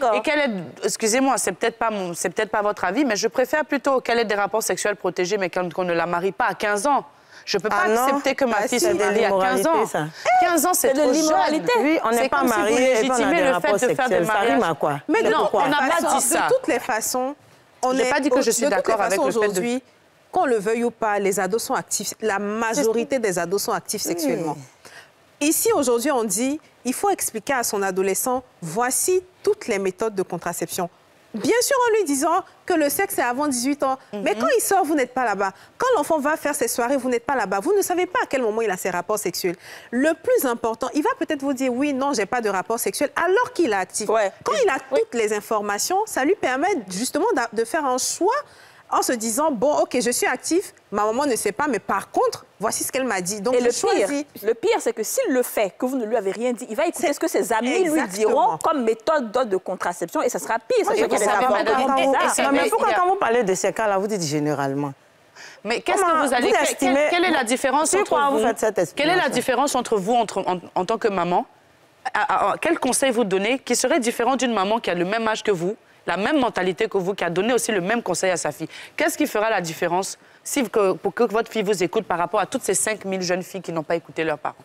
Non, ans. Et qu'elle ait... Excusez-moi, c'est peut-être pas, mon- peut-être pas votre avis, mais je préfère plutôt qu'elle ait des rapports sexuels protégés, mais qu'on qu'on ne la marie pas à 15 ans. Je peux pas Ah non accepter que ma Bah fille de marie à 15 l'immoralité, ans. ça. 15 ans, c'est de l'immoralité. Oui, on n'est pas comme si vous et on a le fait de faire des mariages. à quoi Mais Non, on n'a pas dit ça. De toutes les façons, on J'ai est pas dit que je suis d'accord avec le fait de- aujourd'hui, qu'on le veuille ou pas, les ados sont actifs. La majorité des ados sont actifs sexuellement. Ici, aujourd'hui, on dit, il faut expliquer à son adolescent, voici toutes les méthodes de contraception. Bien sûr, en lui disant que le sexe est avant 18 ans. Mais quand il sort, vous n'êtes pas là-bas. Quand l'enfant va faire ses soirées, vous n'êtes pas là-bas. Vous ne savez pas à quel moment il a ses rapports sexuels. Le plus important, il va peut-être vous dire oui, non, j'ai pas de rapport sexuel, alors qu'il est actif. Quand il a toutes les informations, ça lui permet justement de faire un choix en se disant bon, ok, je suis actif, ma maman ne sait pas, mais par contre, voici ce qu'elle m'a dit. Donc Et je le pire, choisis. le pire, c'est que s'il le fait, que vous ne lui avez rien dit, il va écouter ce que ses amis lui diront comme méthode de contraception et ça sera pire. Ça Moi, veut je dire qu'il y a des savais, rapports madame, bizarres. quand vous- ça, Non, mais pourquoi quand vous parlez de ces cas-là, vous dites généralement? Mais qu'est-ce que vous allez... vous quelle- estimez- Quelle est la différence entre quoi vous... vous? faites cette Quelle est la différence entre vous entre, en, en tant que maman? À- à- à- Quel conseil vous donnez qui serait différent d'une maman qui a le même âge que vous, la même mentalité que vous, qui a donné aussi le même conseil à sa fille Qu'est-ce qui fera la différence si, pour que votre fille vous écoute par rapport à toutes ces 5000 jeunes filles qui n'ont pas écouté leurs parents?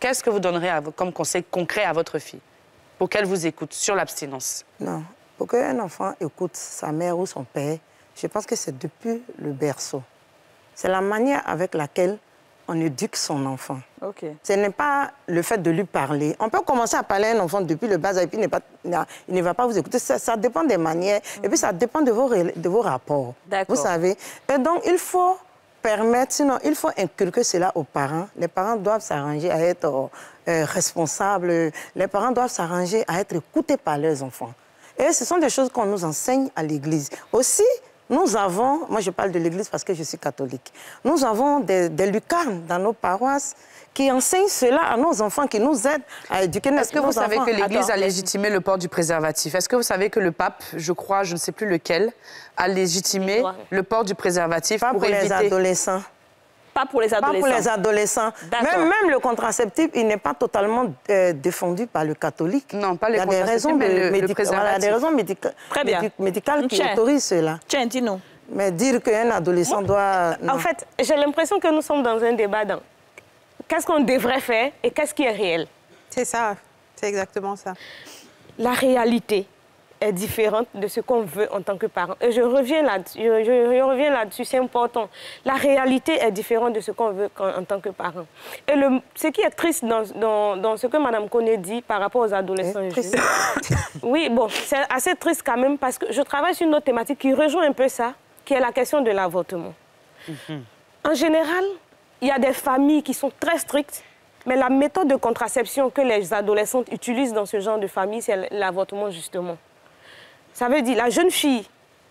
Qu'est-ce que vous donnerez comme conseil concret à votre fille pour qu'elle vous écoute sur l'abstinence? Non. Pour qu'un enfant écoute sa mère ou son père, je pense que c'est depuis le berceau. C'est la manière avec laquelle on éduque son enfant. Ok. Ce n'est pas le fait de lui parler. On peut commencer à parler à un enfant depuis le bas âge et puis il, n'est pas- il ne va pas vous écouter. Ça, ça dépend des manières et puis ça dépend de vos, de vos rapports. Vous savez. Et donc, il faut permettre, sinon, il faut inculquer cela aux parents. Les parents doivent s'arranger à être euh, responsables. Les parents doivent s'arranger à être écoutés par leurs enfants. Et ce sont des choses qu'on nous enseigne à l'Église. Aussi, nous avons, moi je parle de l'Église parce que je suis catholique, nous avons des, des lucarnes dans nos paroisses qui enseignent cela à nos enfants, qui nous aident à éduquer nos Est-ce que vous savez enfants. que l'Église a légitimé le port du préservatif? Est-ce que vous savez que le pape, je crois, je ne sais plus lequel, a légitimé le port du préservatif Pas pour, pour les éviter... adolescents. Pas pour les Pas adolescents. pour les adolescents. Même, même le contraceptif, il n'est pas totalement euh, défendu par le catholique. Non, pas Il y a des raisons, mais le- le médic- préservatif. voilà, des raisons médica- Très bien. médic- médicales qui Tiens. autorisent cela. Tiens, dis-nous. Mais dire qu'un adolescent doit... non. En fait, j'ai l'impression que nous sommes dans un débat dans qu'est-ce qu'on devrait faire et qu'est-ce qui est réel. C'est ça, c'est exactement ça. La réalité est différente de ce qu'on veut en tant que parent. Et je reviens là-dessus, je, je- je reviens là-dessus, c'est important. La réalité est différente de ce qu'on veut en tant que parent. Et le, ce qui est triste dans, dans- dans ce que Mme Koné dit par rapport aux adolescents jeunes, *laughs* oui, bon, c'est assez triste quand même parce que je travaille sur une autre thématique qui rejoint un peu ça, qui est la question de l'avortement. En général, il y a des familles qui sont très strictes, mais la méthode de contraception que les adolescentes utilisent dans ce genre de famille, c'est l'avortement justement. Ça veut dire la jeune fille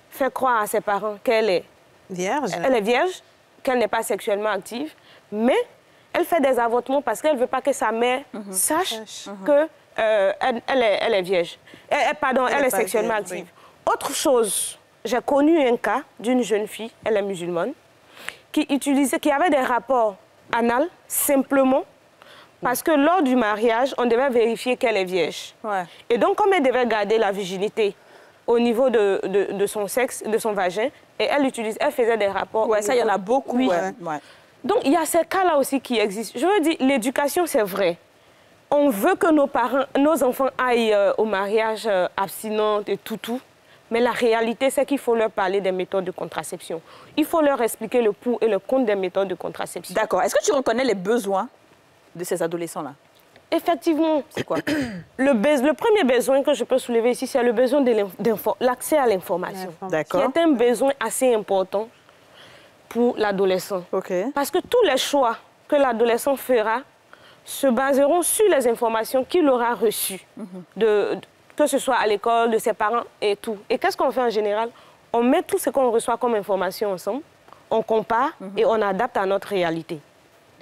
fait croire à ses parents qu'elle est, Vierge. elle est vierge, qu'elle n'est pas sexuellement active, mais elle fait des avortements parce qu'elle ne veut pas que sa mère sache que euh, elle, elle est, elle est vierge. Pardon, elle, Elle est sexuellement vierge, oui. active. Autre chose, j'ai connu un cas d'une jeune fille, elle est musulmane, qui utilisait, qui avait des rapports anal simplement parce que lors du mariage, on devait vérifier qu'elle est vierge. Ouais. Et donc, comme elle devait garder la virginité au niveau de, de- de son sexe, de son vagin, et elle utilise, elle faisait des rapports. Ouais, au ça, il y en a beaucoup. Oui. ouais. Ouais. Donc, il y a ces cas-là aussi qui existent. Je veux dire, l'éducation, c'est vrai. On veut que nos parents, nos enfants aillent euh, au mariage euh, abstinentes et tout, tout. Mais la réalité, c'est qu'il faut leur parler des méthodes de contraception. Il faut leur expliquer le pour et le contre des méthodes de contraception. D'accord. Est-ce que tu reconnais les besoins de ces adolescents-là? Effectivement, C'est quoi? *coughs* Le, premier besoin que je peux soulever ici, c'est le besoin de l'accès à l'information. D'accord. Qui est un besoin assez important pour l'adolescent. OK. Parce que tous les choix que l'adolescent fera se baseront sur les informations qu'il aura reçues, de- que ce soit à l'école, de ses parents et tout. Et qu'est-ce qu'on fait en général? On met tout ce qu'on reçoit comme information ensemble, on compare et on adapte à notre réalité.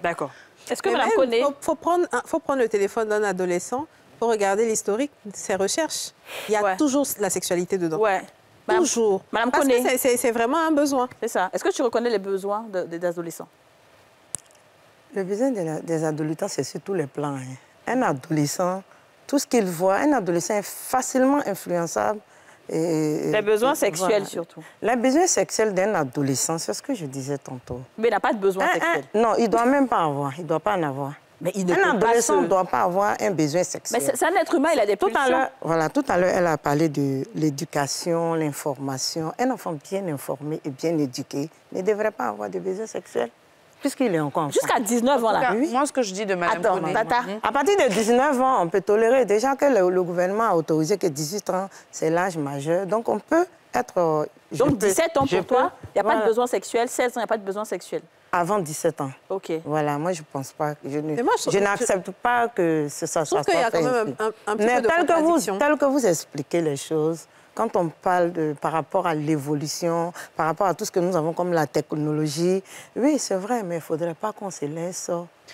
D'accord. Est-ce que Mais Mme même, connaît faut, faut prendre, un- faut prendre le téléphone d'un adolescent pour regarder l'historique de ses recherches. Il y a Ouais. toujours la sexualité dedans. Ouais. Madame- Toujours. Madame Parce que c'est- vraiment un besoin. C'est ça. Est-ce que tu reconnais les besoins de- des adolescents? Le besoin de la- des adolescents, c'est sur tous les plans. hein. Un adolescent, tout ce qu'il voit, un adolescent est facilement influençable. Et, Les besoins sexuels voilà. surtout. Les besoins sexuels d'un adolescent, c'est ce que je disais tantôt. Mais il n'a pas de besoin Un- sexuel. un- non, il ne doit même pas avoir. Il ne doit pas en avoir. Mais il ne un adolescent se- ne doit pas avoir un besoin Mais sexuel. c'est c'est un être humain, il a des Tout à pulsions. l'heure, voilà, tout à l'heure, elle a parlé de l'éducation, l'information. Un enfant bien informé et bien éduqué ne devrait pas avoir de besoins sexuels, puisqu'il est encore enfant. Jusqu'à 19 ans, là. Moi, ce que je dis de Mme Attends, Tata. À partir de 19 ans, on peut tolérer. Déjà que le, le gouvernement a autorisé que 18 ans, c'est l'âge majeur. Donc, on peut être... euh, je Donc, peux- 17 ans je pour toi, il n'y a pas de besoin sexuel. 16 ans, il n'y a pas de besoin sexuel. Avant 17 ans. OK. Voilà, moi, je pense pas. que Je ne- moi, je trouve- je n'accepte pas que ce- ça, trouve ça qu'il y a soit fait quand même un- petit Mais peu de tel que, vous, tel que vous expliquez les choses, quand on parle de, par rapport à l'évolution, par rapport à tout ce que nous avons comme la technologie, oui, c'est vrai, mais il ne faudrait pas qu'on se laisse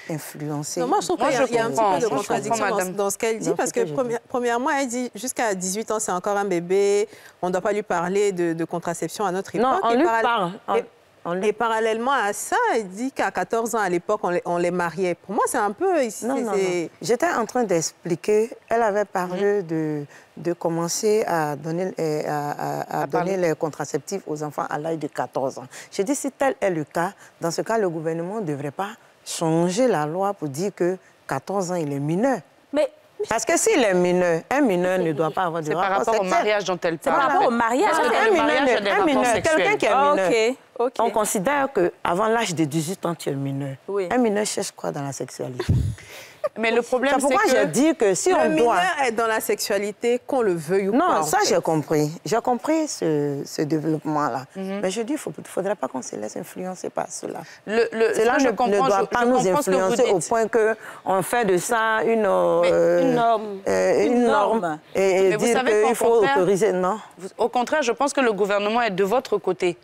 influencer. Non, moi, je trouve qu'il y a, je il y a un petit peu de contradiction dans, ce qu'elle dit, parce ce que, que j'ai première- premièrement, elle dit jusqu'à 18 ans, c'est encore un bébé, on ne doit pas lui parler de, de contraception à notre époque. Non, on Et lui parle. Et, on et parallèlement à ça, elle dit qu'à 14 ans, à l'époque, on les, on les mariait. Pour moi, c'est un peu ici. Non, non, non. J'étais en train d'expliquer. Elle avait parlé de, de commencer à donner, à, à- à donner les contraceptifs aux enfants à l'âge de 14 ans. J'ai dit, si tel est le cas, dans ce cas, le gouvernement ne devrait pas changer la loi pour dire que 14 ans, il est mineur. Mais Parce que s'il est mineur, un mineur ne doit pas avoir de C'est par rapport rapport au mariage dont elle c'est par parle. rapport au mariage. Un mineur, il quelqu'un qui est Ah, mineur. On considère qu'avant l'âge de 18 ans, tu es mineur. Oui. Un mineur cherche quoi dans la sexualité? *laughs* Mais le problème, C'est pourquoi que... j'ai dit que si le on mineur doit... est dans la sexualité, qu'on le veuille ou pas. Non, ça, j'ai compris. J'ai compris ce, ce développement-là. Mhm. Mais je dis, il ne faudrait pas qu'on se laisse influencer par cela. Le, le, ce Cela je ne, ne doit je- pas je nous que vous influencer au point qu'on fait de ça une, euh, une norme. euh, une Une norme. norme. Et, et dire qu'il faut contraire- autoriser. Non? Au contraire, je pense que le gouvernement est de votre côté,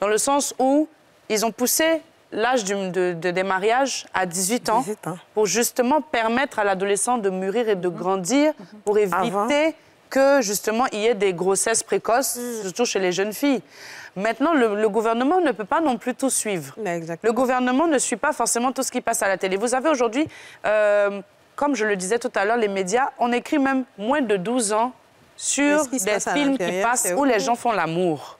dans le sens où ils ont poussé l'âge du- de, de- des mariages à 18 ans, 18 ans. pour justement permettre à l'adolescent de mûrir et de grandir, pour éviter Avant. que justement il y ait des grossesses précoces, surtout chez les jeunes filles. Maintenant, le, le gouvernement ne peut pas non plus tout suivre. Le gouvernement ne suit pas forcément tout ce qui passe à la télé. Vous savez, aujourd'hui, euh, comme je le disais tout à l'heure, les médias, on écrit même moins de 12 ans sur des films qui passent où les gens font l'amour.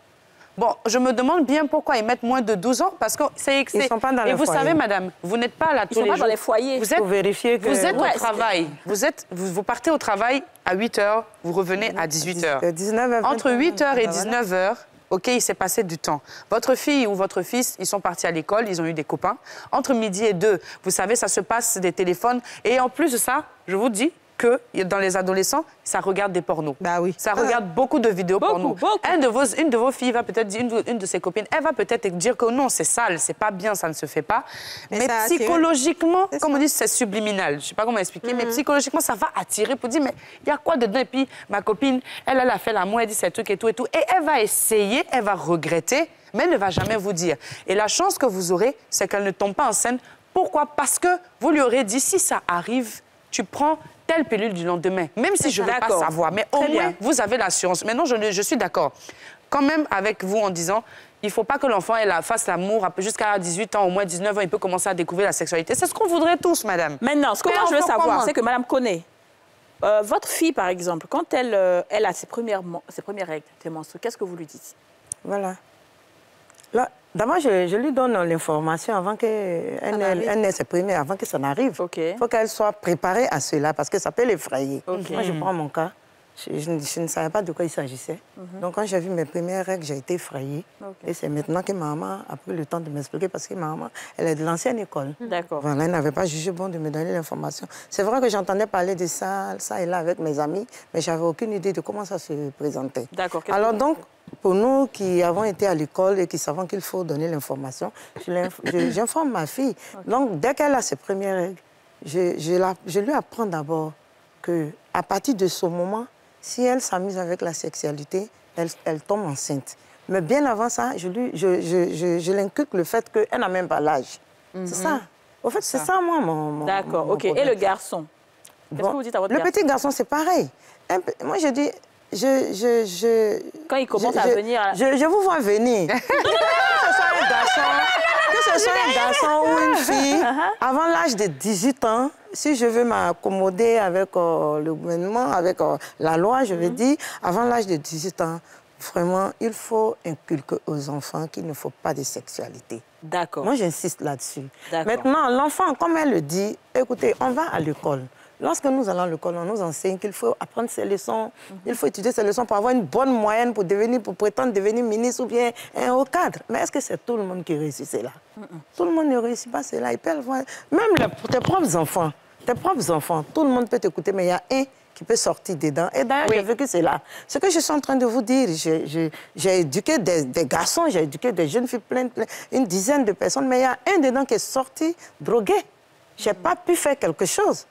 Bon, je me demande bien pourquoi ils mettent moins de 12 ans, parce que c'est... c'est- sont pas dans Et vous savez, madame, vous n'êtes pas là Ils tous sont les pas jours. dans les foyers. Vous êtes, Pour vérifier que... vous êtes Ouais, au travail. Vous, êtes, vous, vous partez au travail à 8 h, vous revenez à 18 h. De 19 à 20 Entre 8 h et Ah, voilà. 19 h, OK, il s'est passé du temps. Votre fille ou votre fils, ils sont partis à l'école, ils ont eu des copains. Entre midi et 2, vous savez, ça se passe des téléphones. Et en plus de ça, je vous dis que dans les adolescents, ça regarde des pornos. Bah oui. Ça regarde beaucoup de vidéos Beaucoup, porno. beaucoup. Un de vos, une de vos filles va peut-être dire, une, de- une de ses copines, elle va peut-être dire que non, c'est sale, c'est pas bien, ça ne se fait pas. Mais psychologiquement, comme on dit, c'est subliminal. Je sais pas comment expliquer, mais psychologiquement, ça va attirer pour dire, mais il y a quoi dedans? Et puis, ma copine, elle, elle a fait l'amour, elle dit ces trucs et tout et tout. Et elle va essayer, elle va regretter, mais elle ne va jamais vous dire. Et la chance que vous aurez, c'est qu'elle ne tombe pas en scène. Pourquoi? Parce que vous lui aurez dit, si ça arrive, tu prends telle pilule du lendemain, même si je ne vais pas savoir. Mais au Très moins, bien. vous avez l'assurance. Maintenant, je, je suis d'accord. Quand même avec vous en disant, il ne faut pas que l'enfant ait la- fasse l'amour jusqu'à 18 ans, au moins 19 ans, il peut commencer à découvrir la sexualité. C'est ce qu'on voudrait tous, madame. Maintenant, ce que moi je veux savoir, c'est que Madame connaît. euh, votre fille, par exemple, quand elle, euh, elle a ses premières, ses premières règles, ses menstrues, qu'est-ce que vous lui dites? Voilà. Là, d'abord, je, je lui donne l'information avant qu'elle elle n'ait ses premiers, avant que ça n'arrive. Il faut qu'elle soit préparée à cela parce que ça peut l'effrayer. Moi, je prends mon cas. Je, je ne- je ne savais pas de quoi il s'agissait. Donc, quand j'ai vu mes premières règles, j'ai été effrayée. Mhm. Et c'est maintenant que maman a pris le temps de m'expliquer parce que maman, elle est de l'ancienne école. D'accord. Voilà, elle n'avait pas jugé bon de me donner l'information. C'est vrai que j'entendais parler de ça, ça et là avec mes amis, mais j'avais aucune idée de comment ça se présentait. D'accord. Alors donc, pour nous qui avons été à l'école et qui savons qu'il faut donner l'information, j'informe ma fille. Donc, dès qu'elle a ses premières règles, je, je la- je lui apprends d'abord que à partir de ce moment, si elle s'amuse avec la sexualité, elle, elle tombe enceinte. Mais bien avant ça, je, lui, je, je, je, je l'inculque le fait qu'elle n'a même pas l'âge. C'est ça. Au fait, c'est ça, moi, mon... mon- D'accord, mon OK. Et le garçon? Qu'est-ce Bon, que vous dites à votre Le garçon petit garçon, c'est pareil. Moi, je dis, je, je, je, Quand il commence je- à venir à- Je, je vous vois venir. *laughs* que ce soit un garçon, que ce soit un garçon ou une *laughs* fille, avant l'âge de 18 ans, si je veux m'accommoder avec euh, le gouvernement, avec euh, la loi, je veux dire, avant l'âge de 18 ans, vraiment, il faut inculquer aux enfants qu'il ne faut pas de sexualité. D'accord. Moi, j'insiste là-dessus. D'accord. Maintenant, l'enfant, comme elle le dit, écoutez, on va à l'école. Lorsque nous allons à l'école, on nous enseigne qu'il faut apprendre ses leçons, il faut étudier ses leçons pour avoir une bonne moyenne, pour, devenir, pour prétendre devenir ministre ou bien un haut cadre. Mais est-ce que c'est tout le monde qui réussit cela? Tout le monde ne réussit pas cela. Ils peuvent Même les- tes propres enfants, tes propres enfants, tout le monde peut t'écouter, mais il y a un qui peut sortir dedans. Et d'ailleurs, j'ai vécu cela. Ce que je suis en train de vous dire, j'ai- éduqué des, des garçons, j'ai éduqué des jeunes filles, plein, plein- une dizaine de personnes, mais il y a un dedans qui est sorti drogué. Je n'ai pas pu faire quelque chose.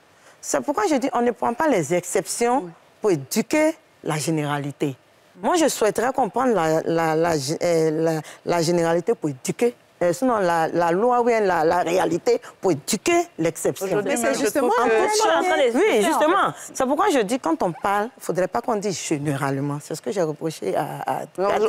C'est pourquoi je dis on ne prend pas les exceptions pour éduquer la généralité. Moi, je souhaiterais qu'on prenne la, la, la, euh, la- la généralité pour éduquer. Euh, sinon, la, la loi ou la, la réalité pour éduquer l'exception. Aujourd'hui, Mais c'est justement que- Oui, en justement. C'est pourquoi je dis, quand on parle, il ne faudrait pas qu'on dise généralement. C'est ce que j'ai reproché à, à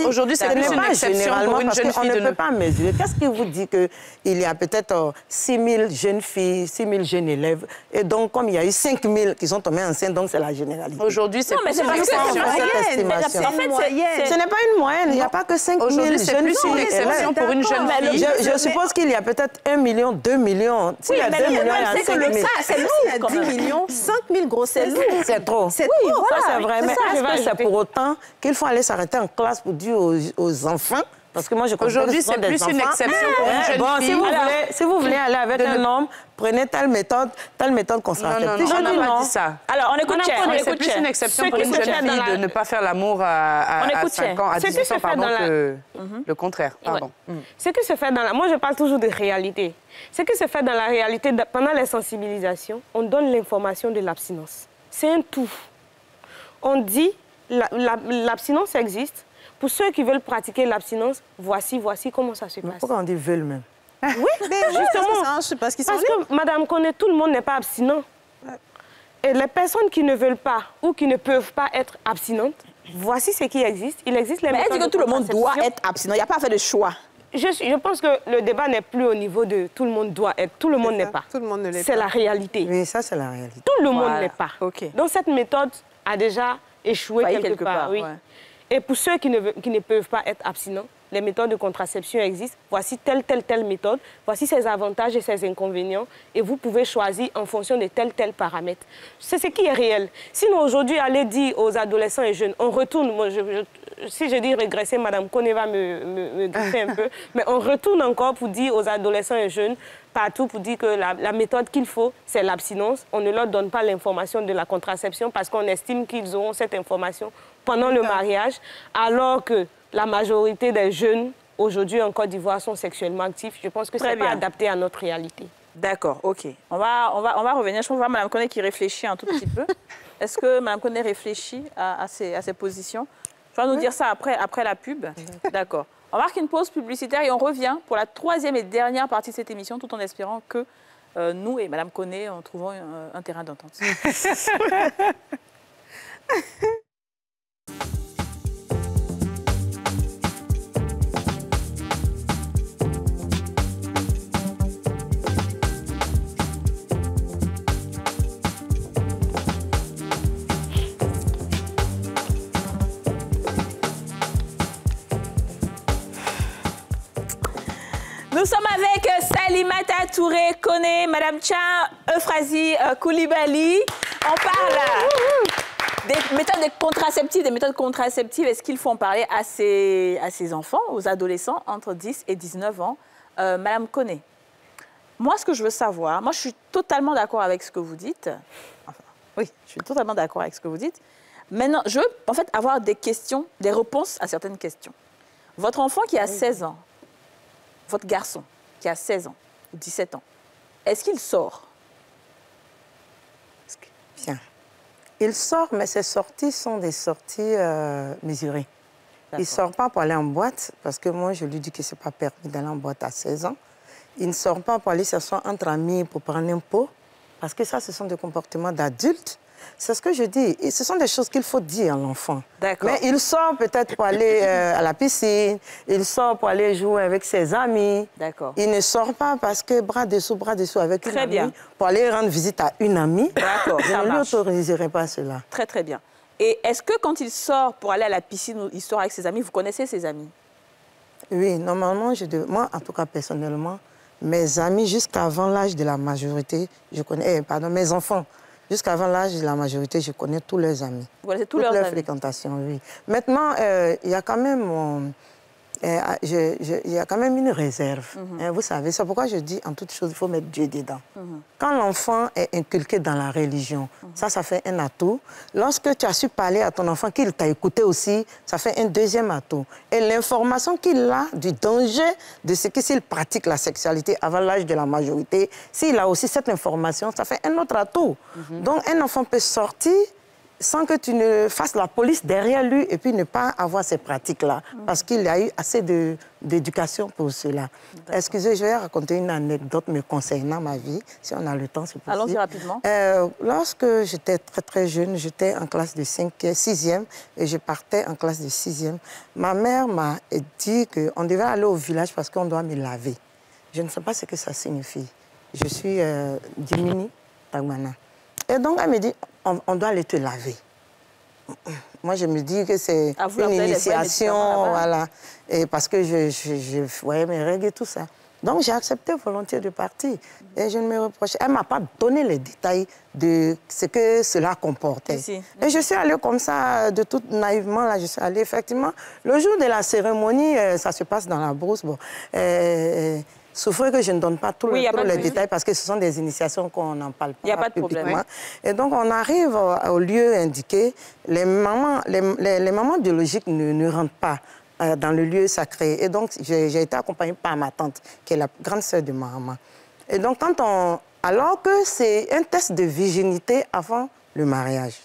aujourd'hui, c'est Ce plus n'est une pas exception généralement pour une parce jeune qu'on fille ne de peut ne- pas mesurer. Qu'est-ce qui vous dit qu'il y a peut-être 6 000 jeunes filles, 6 000 jeunes élèves, et donc comme il y a eu 5 000 qui sont tombés enceintes, donc c'est la généralité. Aujourd'hui, c'est plus c'est une c'est exception. En fait, c'est-. Ce n'est pas une moyenne, il n'y a pas que 5 000 Aujourd'hui, jeunes c'est plus filles une élèves. exception pour une jeune fille. Je, je suppose qu'il y a peut-être 1 million, 2 millions. S'il Oui, y a mais 2 le millions, il y a c'est que 5 le 000. ça, c'est Il y lourd a quand 10 même. millions, 5 000 grossesses. C'est trop. C'est Oui, trop. voilà. Ça, c'est vrai. c'est Mais est-ce que pour autant qu'il faut aller s'arrêter en classe pour dire aux, aux enfants parce que moi, je Aujourd'hui, c'est plus une exception pour une Eh, jeune bon, si vous, Alors, voulez, si vous voulez aller avec un homme, prenez telle méthode, telle méthode Non, contraceptive. non, non, Je on n'a dis pas non. dit ça. Alors, on écoute Cher, C'est plus une exception Ce pour une jeune fille la- de ne pas faire l'amour à, à, à écoute 5 Cher. ans, à Ce qui 18 se ans, pardon, la- que le contraire. Pardon. Ce qui se fait dans la... Moi, je parle toujours de réalité. Ce qui se fait dans la réalité, pendant les sensibilisations, on donne l'information de l'abstinence. C'est un tout. On dit, la- la- l'abstinence existe. Pour ceux qui veulent pratiquer l'abstinence, voici, voici comment ça se passe. Pourquoi on dit veulent même? Oui, mais *laughs* Justement. Parce que, Madame connaît, tout le monde n'est pas abstinent. Et les personnes qui ne veulent pas ou qui ne peuvent pas être abstinentes, voici ce qui existe. Il existe les Mais elle dit que tout le monde doit être abstinent. Il n'y a pas à faire de choix. Je, suis- je pense que le débat n'est plus au niveau de tout le monde doit être, tout le monde C'est n'est pas. tout le monde ne l'est C'est pas. la réalité. Oui, ça, c'est la réalité. Tout le Voilà. monde n'est pas. OK. Donc cette méthode a déjà échoué quelque, quelque part. part, oui. ouais. Et pour ceux qui ne, veulent- qui ne peuvent pas être abstinents, les méthodes de contraception existent. Voici telle, telle, telle méthode. Voici ses avantages et ses inconvénients. Et vous pouvez choisir en fonction de tel, tel paramètre. C'est ce qui est réel. Sinon, aujourd'hui, aller dire aux adolescents et jeunes, on retourne, moi, je- je- si je dis régresser, Madame Kone va me, me, me griffer un peu, *laughs* mais on retourne encore pour dire aux adolescents et jeunes, partout pour dire que la, la méthode qu'il faut, c'est l'abstinence. On ne leur donne pas l'information de la contraception parce qu'on estime qu'ils auront cette information pendant le mariage, alors que la majorité des jeunes aujourd'hui en Côte d'Ivoire sont sexuellement actifs. Je pense que c'est pas adapté à notre réalité. D'accord, OK. On va, on, va, on va revenir. Je vois Mme Koné qui réfléchit un tout petit peu. *laughs* Est-ce que Mme Koné réfléchit à, à ces, à ces positions? Tu vas nous dire ça après, après la pub. D'accord. On marque une pause publicitaire et on revient pour la troisième et dernière partie de cette émission, tout en espérant que euh, nous et Mme Koné en trouvons un, un terrain d'entente. *laughs* *laughs* Salimata Touré Madame Tcha Euphrasie euh, Koulibaly. On parle des méthodes de contraceptives, des méthodes contraceptives. Est-ce qu'il faut en parler à ces, à ces enfants, aux adolescents entre 10 et 19 ans? Euh, Madame Koné, moi, ce que je veux savoir, moi, je suis totalement d'accord avec ce que vous dites. Enfin, oui, je suis totalement d'accord avec ce que vous dites. Maintenant, je veux en fait avoir des questions, des réponses à certaines questions. Votre enfant qui a 16 ans, votre garçon qui a 16 ans ou 17 ans, est-ce qu'il sort? Bien. Il sort, mais ses sorties sont des sorties euh, mesurées. Il ne sort pas pour aller en boîte, parce que moi, je lui dis que ce n'est pas permis d'aller en boîte à 16 ans. Il ne sort pas pour aller s'asseoir entre amis pour prendre un pot, parce que ça, ce sont des comportements d'adultes. C'est ce que je dis. Et ce sont des choses qu'il faut dire à l'enfant. Mais il sort peut-être pour aller euh, à la piscine, il sort pour aller jouer avec ses amis. D'accord. Il ne sort pas parce que bras dessous, bras dessous avec une Très amie bien. pour aller rendre visite à une amie. D'accord, Je ne lui marche. autoriserai pas cela. Très, très bien. Et est-ce que quand il sort pour aller à la piscine, il sort avec ses amis, vous connaissez ses amis? Oui, normalement, je dev- moi, en tout cas, personnellement, mes amis, jusqu'avant l'âge de la majorité, je connais, eh, pardon, mes enfants, jusqu'avant l'âge de la majorité, je connais tous leurs amis. Vous connaissez tous leurs leurs amis fréquentations, oui. Maintenant, euh, il y a quand même... euh, il y a quand même une réserve. Mhm. Hein, vous savez, c'est pourquoi je dis, en toute chose, il faut mettre Dieu dedans. Quand l'enfant est inculqué dans la religion, Mhm. ça, ça fait un atout. Lorsque tu as su parler à ton enfant, qu'il t'a écouté aussi, ça fait un deuxième atout. Et l'information qu'il a du danger de ce que s'il pratique la sexualité avant l'âge de la majorité, s'il a aussi cette information, ça fait un autre atout. Donc, un enfant peut sortir sans que tu ne fasses la police derrière lui et puis ne pas avoir ces pratiques-là, parce qu'il a eu assez d'éducation pour cela. Excusez, je vais raconter une anecdote me concernant ma vie, si on a le temps, c'est possible. Allons-y rapidement. Euh, lorsque j'étais très très jeune, j'étais en classe de 5, 6e et je partais en classe de 6e, ma mère m'a dit qu'on devait aller au village parce qu'on doit me laver. Je ne sais pas ce que ça signifie. Je suis euh, Dimini Tagmana. Et donc elle me dit, on, on doit aller te laver. Moi, je me dis que c'est Ah, une initiation, voilà. Et parce que je, je, je voyais mes règles et tout ça. Donc, j'ai accepté volontiers de partir. Et je ne me reprochais. Elle ne m'a pas donné les détails de ce que cela comportait. Et je suis allée comme ça, de tout naïvement, là, je suis allée. Effectivement, le jour de la cérémonie, euh, ça se passe dans la brousse. Bon, euh, souffrez que je ne donne pas tous Oui, les, tous détails parce que ce sont des initiations qu'on n'en parle pas Y a pas de problème. publiquement. Et donc, on arrive au, lieu indiqué. Les mamans, les, les- les mamans biologiques ne, ne rentrent pas euh, dans le lieu sacré. Et donc, j'ai été accompagnée par ma tante, qui est la grande sœur de ma maman. Et donc, quand on... Alors que c'est un test de virginité avant le mariage.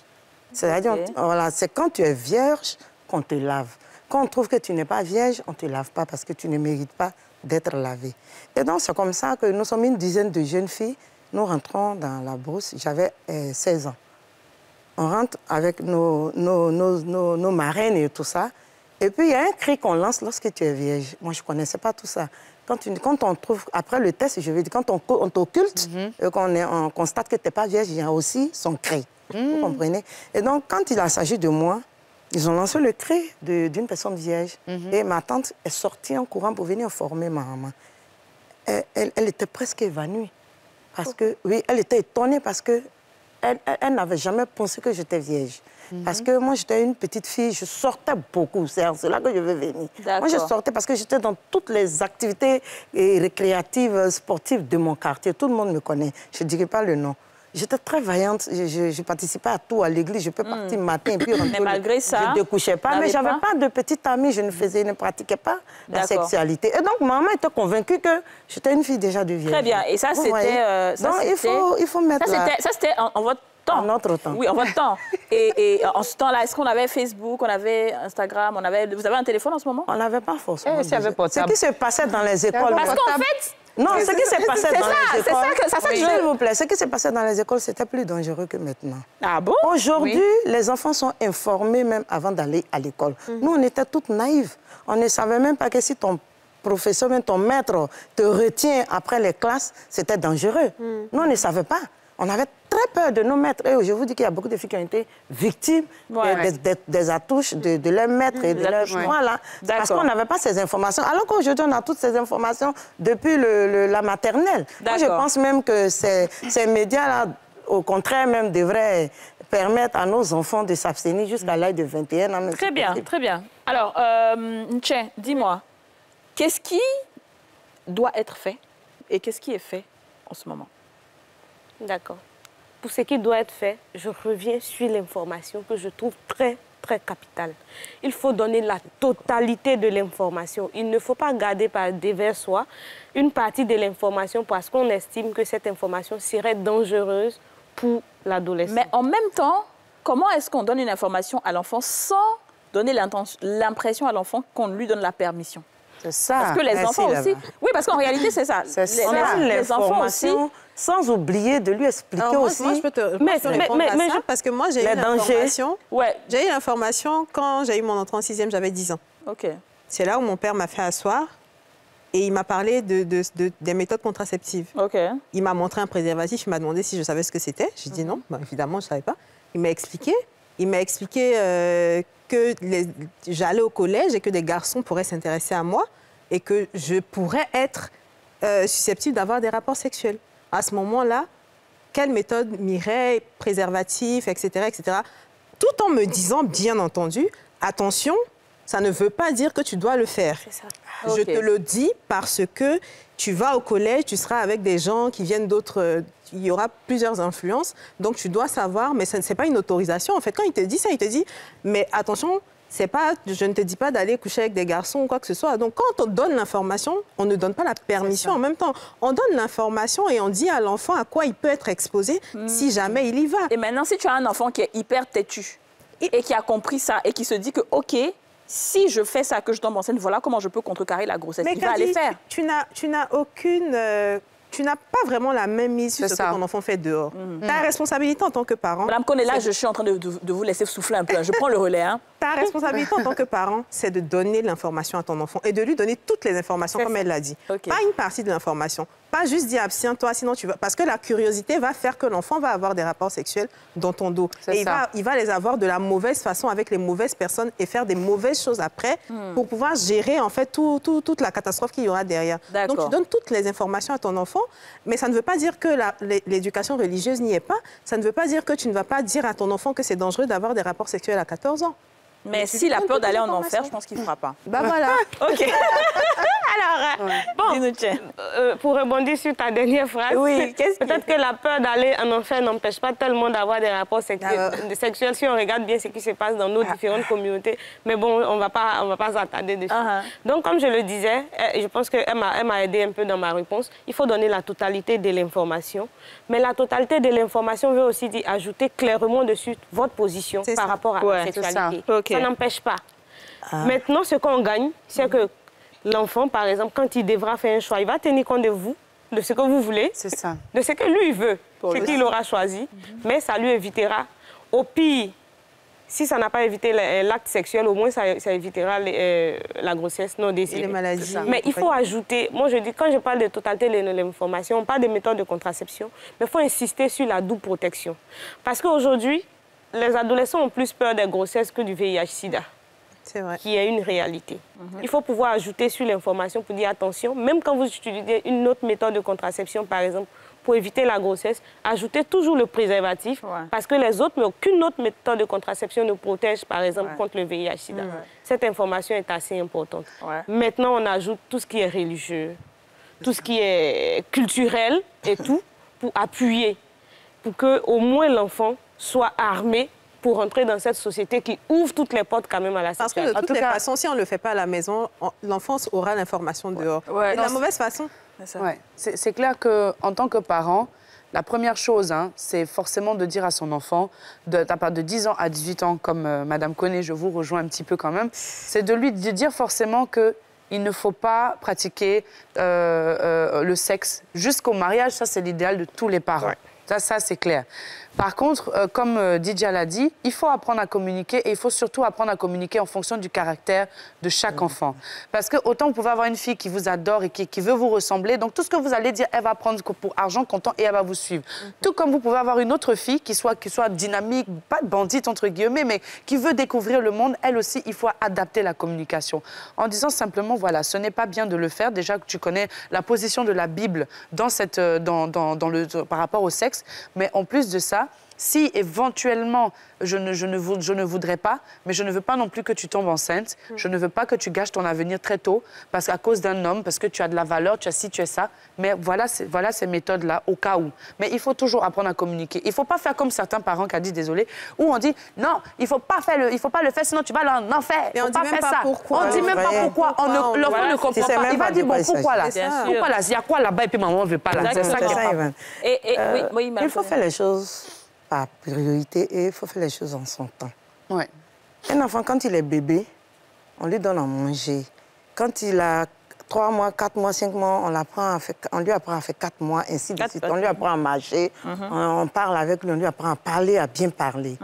C'est-à-dire, voilà, c'est quand tu es vierge qu'on te lave. Quand on trouve que tu n'es pas vierge, on ne te lave pas parce que tu ne mérites pas d'être lavé. Et donc, c'est comme ça que nous sommes une dizaine de jeunes filles. Nous rentrons dans la brousse. J'avais euh, 16 ans. On rentre avec nos, nos, nos, nos- marraines et tout ça. Et puis, il y a un cri qu'on lance lorsque tu es vierge. Moi, je ne connaissais pas tout ça. Quand, tu- quand on trouve, après le test, je veux dire, quand on, on t'occulte et qu'on on constate que tu n'es pas vierge, il y a aussi son cri. Vous comprenez? Et donc, quand il a s'agit de moi, ils ont lancé le cri d'une personne vierge. Et ma tante est sortie en courant pour venir informer ma maman. Elle, elle- elle était presque évanouie. Parce que, oui, elle était étonnée parce que elle, n'avait jamais pensé que j'étais vierge. Parce que moi, j'étais une petite fille, je sortais beaucoup, c'est en cela que je veux venir. Moi, je sortais parce que j'étais dans toutes les activités eh, récréatives, sportives de mon quartier. Tout le monde me connaît. Je ne dirai pas le nom. J'étais très vaillante, je, je- je participais à tout à l'église, je peux partir matin et puis rentrer. Hmm. Mais malgré ça, Je ne découchais pas, mais j'avais pas pas de petite amie, je ne faisais, ne pratiquais pas la sexualité. Et donc, maman était convaincue que j'étais une fille déjà de vierge. Très bien. Et ça, c'était... euh, Donc, il faut, il faut mettre Ça, c'était- ça, c'était en, en votre temps. En notre temps. Oui, en votre temps. *laughs* Et, et en ce temps-là, est-ce qu'on avait Facebook, on avait Instagram, on avait... Vous avez un téléphone en ce moment? On n'avait pas forcément. Eh, s'il y avait portable. Ce qui se passait dans les écoles. Parce qu'en fait... Non, ce qui se passait c'est dans ça, les c'est écoles. ça que- c'est ça que je- S'il vous plaît, ce qui se passait dans les écoles, c'était plus dangereux que maintenant. Ah bon? Aujourd'hui, les enfants sont informés même avant d'aller à l'école. Nous, on était toutes naïves. On ne savait même pas que si ton professeur, même ton maître, te retient après les classes, c'était dangereux. Nous, on ne savait pas. On avait très peur de nos maîtres. Et je vous dis qu'il y a beaucoup de filles qui ont été victimes Ouais. des, des- des attouches de, de leurs maîtres et de leurs attouchements. voilà. Parce qu'on n'avait pas ces informations. Alors qu'aujourd'hui, on a toutes ces informations depuis le- le- la maternelle. Moi, je pense même que ces, ces médias-là, au contraire, même devraient permettre à nos enfants de s'abstenir jusqu'à l'âge de 21 ans. Très bien, possible. très bien. Alors, euh, Nche, dis-moi, qu'est-ce qui doit être fait et qu'est-ce qui est fait en ce moment? D'accord. Pour ce qui doit être fait, je reviens sur l'information que je trouve très, très capitale. Il faut donner la totalité de l'information. Il ne faut pas garder par dévers soi une partie de l'information parce qu'on estime que cette information serait dangereuse pour l'adolescent. Mais en même temps, comment est-ce qu'on donne une information à l'enfant sans donner l'impression à l'enfant qu'on lui donne la permission? C'est ça. Parce que les Merci, enfants aussi... Oui, parce qu'en réalité, c'est ça. C'est Les- ça, les, les enfants aussi... sans oublier de lui expliquer Alors, moi, aussi moi, je peux te, Mais- je peux mais- répondre mais- à mais ça je- parce que moi, j'ai eu l'information. Ouais, J'ai eu l'information quand j'ai eu mon entrée en sixième, j'avais 10 ans. ok. C'est là où mon père m'a fait asseoir et il m'a parlé de, de- de- des méthodes contraceptives. Ok. Il m'a montré un préservatif, il m'a demandé si je savais ce que c'était. J'ai dit non, Bah, évidemment, je ne savais pas. Il m'a expliqué il m'a expliqué euh, que j'allais au collège et que des garçons pourraient s'intéresser à moi et que je pourrais être euh, susceptible d'avoir des rapports sexuels. À ce moment-là, quelle méthode m'irait, préservatif, etc., etc., tout en me disant, bien entendu, attention, ça ne veut pas dire que tu dois le faire. Je Ok. te le dis parce que tu vas au collège, tu seras avec des gens qui viennent d'autres... Il y aura plusieurs influences, donc tu dois savoir, mais ce n'est pas une autorisation. En fait, quand il te dit ça, il te dit, mais attention, c'est pas, je ne te dis pas d'aller coucher avec des garçons ou quoi que ce soit. Donc, quand on donne l'information, on ne donne pas la permission en même temps. On donne l'information et on dit à l'enfant à quoi il peut être exposé si jamais il y va. Et maintenant, si tu as un enfant qui est hyper têtu et qui a compris ça et qui se dit que, OK, si je fais ça, que je tombe enceinte, voilà comment je peux contrecarrer la grossesse. Mais il va aller faire. Tu, tu n'as, tu n'as aucune. euh, tu n'as pas vraiment la même mise sur ce ça. que ton enfant fait dehors. Ta responsabilité en tant que parent. Madame Koné, là, je suis en train de, de- de vous laisser souffler un peu. hein. Je prends le relais. Hein. *laughs* Ta responsabilité en tant que parent, c'est de donner l'information à ton enfant et de lui donner toutes les informations, comme ça. elle l'a dit. Pas une partie de l'information. Pas juste dire abstiens-toi, sinon tu vas. Parce que la curiosité va faire que l'enfant va avoir des rapports sexuels dans ton dos. Et il va, il va les avoir de la mauvaise façon avec les mauvaises personnes et faire des mauvaises choses après Hmm. pour pouvoir gérer en fait tout- tout- toute la catastrophe qu'il y aura derrière. Donc tu donnes toutes les informations à ton enfant, mais ça ne veut pas dire que l'éducation religieuse n'y est pas. Ça ne veut pas dire que tu ne vas pas dire à ton enfant que c'est dangereux d'avoir des rapports sexuels à 14 ans. Mais s'il a peur d'aller en enfer, je pense qu'il ne fera pas. Bah *laughs* voilà. OK. *laughs* Alors, euh, bon, Dis-nous, tiens. euh, pour rebondir sur ta dernière phrase, Oui, *laughs* peut-être que la peur d'aller en enfer n'empêche pas tellement d'avoir des rapports sexuels, Ah sexuels si on regarde bien ce qui se passe dans nos différentes communautés. Mais bon, on ne va pas, s'attarder dessus. Ah, ah. Donc, comme je le disais, euh, je pense qu'elle m'a aidé un peu dans ma réponse. Il faut donner la totalité de l'information. Mais la totalité de l'information veut aussi dire ajouter clairement dessus votre position par ça. rapport à Ouais, la c'est ça. sexualité. Ça n'empêche pas. Maintenant, ce qu'on gagne, c'est que l'enfant, par exemple, quand il devra faire un choix, il va tenir compte de vous, de ce que vous voulez, ça. de ce que lui veut, Pour ce qu'il aura choisi, mais ça lui évitera, au pire, si ça n'a pas évité le- l'acte sexuel, au moins ça, ça évitera les, euh, la grossesse non désirée. Et les maladies. Mais il faut ajouter, moi je dis, quand je parle de totalité de l'information, on parle de méthodes de contraception, mais il faut insister sur la double protection. Parce qu'aujourd'hui, les adolescents ont plus peur des grossesses que du VIH-Sida C'est vrai. qui est une réalité. Il faut pouvoir ajouter sur l'information pour dire attention, même quand vous utilisez une autre méthode de contraception, par exemple, pour éviter la grossesse, ajoutez toujours le préservatif, Ouais. parce que les autres, mais aucune autre méthode de contraception ne protège, par exemple, Ouais. contre le VIH-Sida. Cette information est assez importante. Ouais. Maintenant, on ajoute tout ce qui est religieux, tout ce qui est culturel et tout, pour appuyer, pour que au moins l'enfant soit armé pour entrer dans cette société qui ouvre toutes les portes quand même à la Parce que de toutes tout les cas- façons, si on ne le fait pas à la maison, on- l'enfant aura l'information dehors. Ouais. Et de la c'est- mauvaise façon. C'est. Ouais. Clair qu'en tant que parent, la première chose, hein, c'est forcément de dire à son enfant, de, à part de 10 ans à 18 ans, comme euh, Madame connaît, je vous rejoins un petit peu quand même, c'est de lui de dire forcément que il ne faut pas pratiquer euh, euh, le sexe jusqu'au mariage. Ça, c'est l'idéal de tous les parents. Ça, ça c'est clair. Par contre, euh, comme euh, Didier l'a dit, il faut apprendre à communiquer et il faut surtout apprendre à communiquer en fonction du caractère de chaque enfant. Parce que autant vous pouvez avoir une fille qui vous adore et qui, qui veut vous ressembler, donc tout ce que vous allez dire, elle va prendre pour argent comptant et elle va vous suivre. Tout comme vous pouvez avoir une autre fille qui soit, qui soit dynamique, pas bandite entre guillemets, mais qui veut découvrir le monde, elle aussi, il faut adapter la communication. En disant simplement, voilà, ce n'est pas bien de le faire. Déjà que tu connais la position de la Bible dans cette, euh, dans, dans, dans le, par rapport au sexe, mais en plus de ça, si éventuellement je ne, je, ne je ne voudrais pas, mais je ne veux pas non plus que tu tombes enceinte, je ne veux pas que tu gâches ton avenir très tôt, parce qu'à cause d'un homme, parce que tu as de la valeur, tu as ci, tu as ça. Mais voilà, voilà ces méthodes-là, au cas où. Mais il faut toujours apprendre à communiquer. Il ne faut pas faire comme certains parents qui ont dit, désolé, où on dit, non, il ne faut, pas faire le- il faut pas le faire, sinon tu vas en enfer. On dit pas même faire pas ça. pourquoi. On dit même pas pourquoi. On ne- voilà, ne comprend pas. Il va dire, bon, pourquoi là? ça. Pourquoi là? Il y a quoi là-bas? Et puis maman ne veut pas là C'est ça ça. Et, oui, oui, Il faut faire les choses par priorité et il faut faire les choses en son temps. Ouais. Un enfant, quand il est bébé, on lui donne à manger. Quand il a 3 mois, 4 mois, 5 mois, on, l'apprend à faire- on lui apprend à faire 4 mois, ainsi de suite. On lui apprend à marcher, on, on parle avec lui, on lui apprend à parler, à bien parler.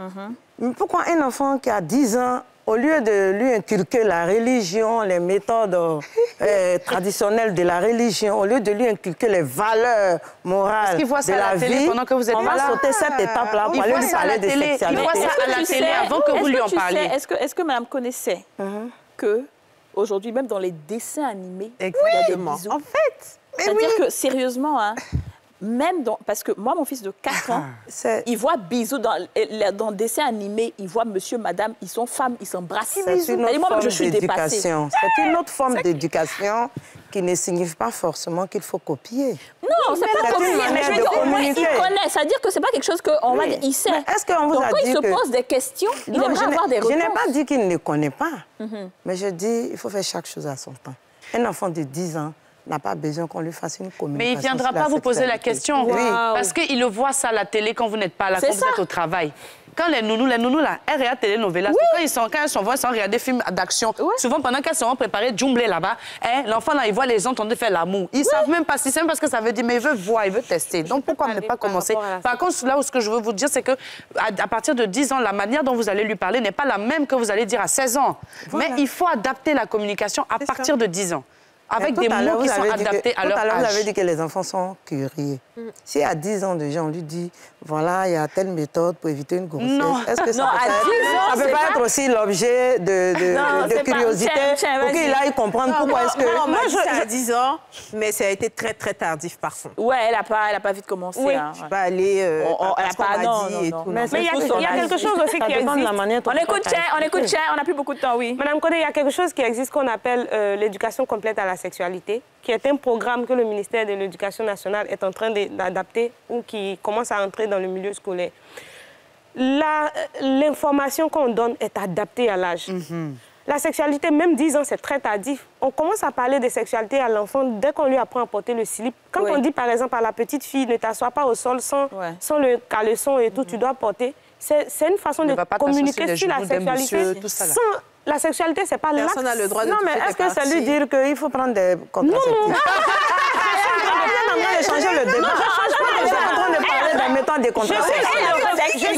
Mais pourquoi un enfant qui a 10 ans au lieu de lui inculquer la religion, les méthodes *laughs* euh, traditionnelles de la religion, au lieu de lui inculquer les valeurs morales voit ça de à la, la télé vie, pendant que vous êtes on va là sauter cette étape-là pour aller lui ça à la parler de il sexualité. voit ça Est-ce à que la télé avant que est-ce vous lui en parliez. Est-ce que, madame connaissait Mhm. que aujourd'hui, même dans les dessins animés, il y a des Exactement. bisous? En fait, C'est-à-dire oui. que, sérieusement, hein, même dans... Parce que moi, mon fils de 4 ans, C'est- il voit bisous dans, dans le dessin animé, il voit monsieur, madame, ils sont femmes, ils s'embrassent. C'est une autre forme je d'éducation. C'est une autre forme d'éducation qui ne signifie pas forcément qu'il faut copier. Non, c'est pas une mais manière je veux de dire, au moins, il connaît. C'est-à-dire que c'est pas quelque chose qu'on va Oui. dire, il sait. Mais est-ce qu'on vous Donc, a quand il dit se que- pose des questions, il Non, aimerait je n'ai- avoir des Je réponses. Mhm. n'ai pas dit qu'il ne connaît pas. Mais je dis, il faut faire chaque chose à son temps. Un enfant de 10 ans n'a pas besoin qu'on lui fasse une communication. Mais il ne viendra pas vous poser la question. Oui. Parce qu'il le voit ça à la télé quand vous n'êtes pas là, C'est quand vous ça. êtes au travail. Quand les nounous, les nounous là, elles regardent télénovelas. Quand, ils sont, quand elles sont voir, elles sont regarder des films d'action. Souvent, pendant qu'elles sont préparées, Djumblé là-bas, hein, l'enfant là, il voit les gens en train de faire l'amour. Ils ne savent même pas si c'est même parce que ça veut dire, mais il veut voir, il veut tester. Donc pourquoi ne pas commencer? Par contre, là où ce que je veux vous dire, c'est que à, à partir de 10 ans, la manière dont vous allez lui parler n'est pas la même que vous allez dire à 16 ans. Mais il faut adapter la communication à partir de 10 ans. Avec des tout à mots qui vous sont avez dit que- adaptés à tout leur à l'heure, vous avez âge. dit que les enfants sont curieux. Si à 10 ans déjà, on lui dit, voilà, il y a telle méthode pour éviter une grossesse, Non. est-ce que ça Non, peut à pas 10 être, ans, ça peut c'est pas pas- être aussi l'objet de, de- Non, de c'est pas- curiosité Tiens, tiens, pour qu'il aille comprendre pourquoi est-ce que... Non, Moi, je- ça à je- 10 ans, mais ça a été très, très tardif par contre. Ouais, elle n'a pas, elle a pas vite commencé. Oui. hein, Je ouais. suis pas allée euh, On- on- parce elle a qu'on pas- m'a non, dit non, et non. tout. Mais non. Mais il y a, quelque âge. chose aussi qui existe. la manière dont On écoute on écoute Cher, on n'a plus beaucoup de temps, oui. Madame Kodé, il y a quelque chose qui existe qu'on appelle euh, l'éducation complète à la sexualité, qui est un programme que le ministère de l'Éducation nationale est en train d'adapter ou qui commence à entrer dans le milieu scolaire. La- L'information qu'on donne est adaptée à l'âge. La sexualité, même 10 ans, c'est très tardif. On commence à parler de sexualité à l'enfant dès qu'on lui apprend à porter le slip. Quand Oui. on dit, par exemple, à la petite fille, ne t'assois pas au sol sans, Ouais. sans le caleçon et tout, tu dois porter, c'est une façon Ne de communiquer sur la sexualité. monsieur, tout ça, là. sans la sexualité, c'est pas Personne n'a le droit de Non, mais est-ce que ça lui dire qu'il faut prendre des contraceptifs Non, non. On est en train de changer le débat. Je suis en train de parler des méthodes de contraception. Je sais,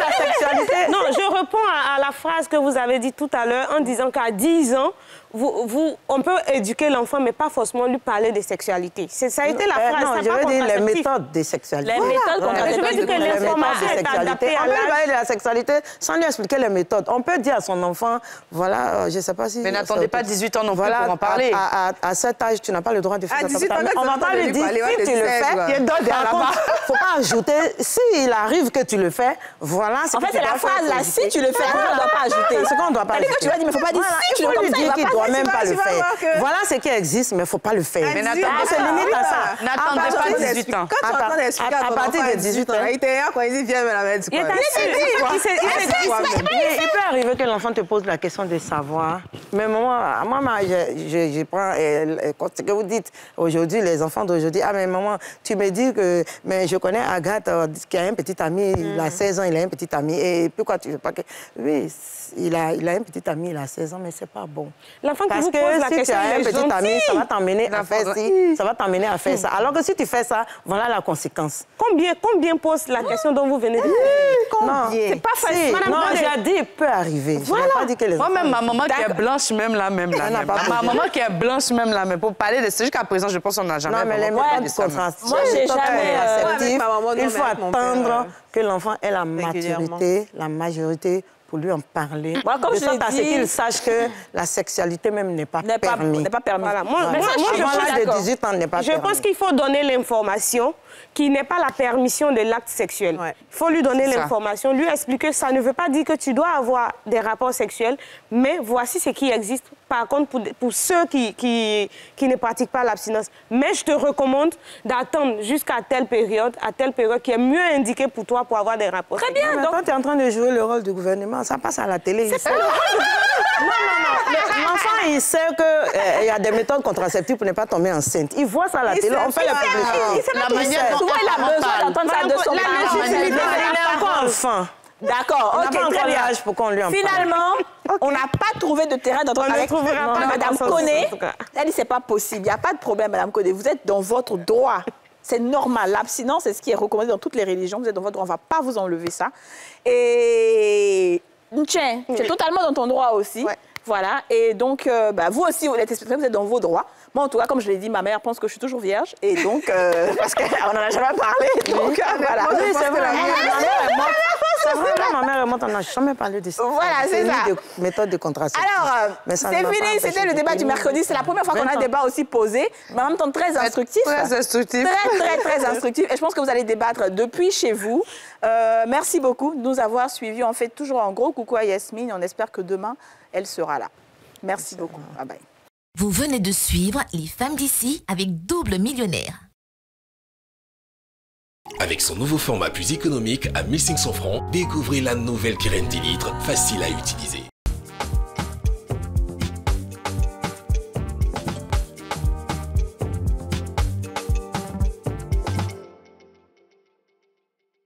la sexualité. Non, je réponds à, à la phrase que vous avez dit tout à l'heure en disant qu'à 10 ans, vous, vous- on peut éduquer l'enfant, mais pas forcément lui parler de sexualité. C'est- Ça a été la Euh, phrase. non, c'est je veux dire les méthodes de sexualité. Les méthodes contraceptives. Je veux dire que l'information est adaptée à On peut parler de la sexualité sans lui expliquer les méthodes. On peut dire à son enfant, voilà, euh, je ne sais pas si... Mais n'attendez pas 18 ans non plus voilà, pour en parler. À, à- à cet âge, tu n'as pas le droit de faire À ça. 18 ans, Mais quand on tu va pas lui dire, ouais, si tu le 16, fais, il contre, *laughs* faut pas ajouter, s'il arrive que tu le fais, voilà ce En fait, c'est la phrase là, si tu le fais, on ne doit pas ajouter. C'est ce qu'on doit pas que tu vas dire, mais faut pas dire Voilà, si tu il le lui il dire qu'il pas doit même pas le faire. que- Voilà ce qui existe, mais il ne faut pas le faire. Mais n'attendez se limite à ça. N'attendez À pas partir- 18 ans. Quand tu À- entends d'expliquer à- partir de 18 ans. il était hier quand il dit viens me la mettre Il. Il il il. Il, il peut arriver que l'enfant te pose la question de savoir. Mais moi, moi, je, prends ce que vous dites aujourd'hui, les enfants d'aujourd'hui. Ah, mais maman, tu me dis que mais je connais Agathe euh, qui a un petit ami, il a 16 ans, il a un petit ami. Et pourquoi tu veux pas que. Oui, il a, il a un petit ami, il a 16 ans, mais c'est pas bon. L'enfant qui vous que pose la si tu question, as un petit gentil. ami, ça va t'emmener à faire ci, ça va t'emmener à faire ça. Alors que si tu fais ça, voilà la conséquence. Combien, combien pose la question dont vous venez de dire? Non, C'est pas facile. Si, Madame non, j'ai dit, il peut arriver. Je n'ai pas dit que les Moi-même, ma maman qui est blanche, même là, même là. Même. Ma maman qui est blanche, même là, mais pour parler de ça, jusqu'à présent, je pense qu'on n'a jamais Non, mais les méthodes de ça. contraceptives, Moi, j'ai jamais, euh, il faut attendre euh, que l'enfant ait la maturité, la majorité pour lui en parler. Comme de je sorte à ce qu'il sache que la sexualité même n'est pas permise. n'est pas permis. Voilà, moi- Voilà. moi, moi, je Avant suis l'âge de d'accord. 18 ans n'est pas Je permis. pense qu'il faut donner l'information qui n'est pas la permission de l'acte sexuel. Ouais. Il faut lui donner l'information, lui expliquer que ça ne veut pas dire que tu dois avoir des rapports sexuels, mais voici ce qui existe. Par contre, pour, pour ceux qui, qui, qui ne pratiquent pas l'abstinence. Mais je te recommande d'attendre jusqu'à telle période, à telle période qui est mieux indiquée pour toi pour avoir des rapports Très bien, donc quand tu es en train de jouer le rôle du gouvernement, ça passe à la télé. ici. Non, non, non. Le- L'enfant, il sait qu'il y a des méthodes contraceptives pour ne pas tomber enceinte. Il voit ça à la Il télé, sait on fait la pas. publicité. Il sait La pas. manière Il sait. dont souvent, il a besoin d'entendre ça de son La parent. légitimité Il est encore enfant. D'accord, ok, pas très bien. pour qu'on lui en. Finalement, on n'a pas trouvé de terrain d'entente avec pas Madame Koné. Elle dit c'est pas possible. Il n'y a pas de problème, Madame Koné. Vous êtes dans votre droit. C'est normal. L'abstinence, c'est ce qui est recommandé dans toutes les religions. Vous êtes dans votre droit. On ne va pas vous enlever ça. Et Tiens, tu es totalement dans ton droit aussi. Voilà. Et donc, euh, bah, vous aussi, vous êtes, vous êtes dans vos droits. Moi, en tout cas, comme je l'ai dit, ma mère pense que je suis toujours vierge. Et donc, euh, *laughs* parce qu'on n'en a jamais parlé. Donc, euh, voilà. Oui, c'est vrai. Ma mère est morte, on n'a jamais parlé de ça. Voilà, c'est ça. de méthode de contraception. Alors, euh, c'est fini, c'était le débat du mercredi. C'est la première fois qu'on a 20 un débat aussi posé, mais en même temps très instructif. Très instructif. Très, très, très instructif. Et je pense que vous allez débattre depuis chez vous. Euh, merci beaucoup de nous avoir suivis. On fait toujours un gros coucou à Yasmine. On espère que demain, elle sera là. Merci beaucoup. Bye bye. Vous venez de suivre Les femmes d'ici avec double millionnaire. Avec son nouveau format plus économique à 1500 francs, découvrez la nouvelle 10 litres, facile à utiliser.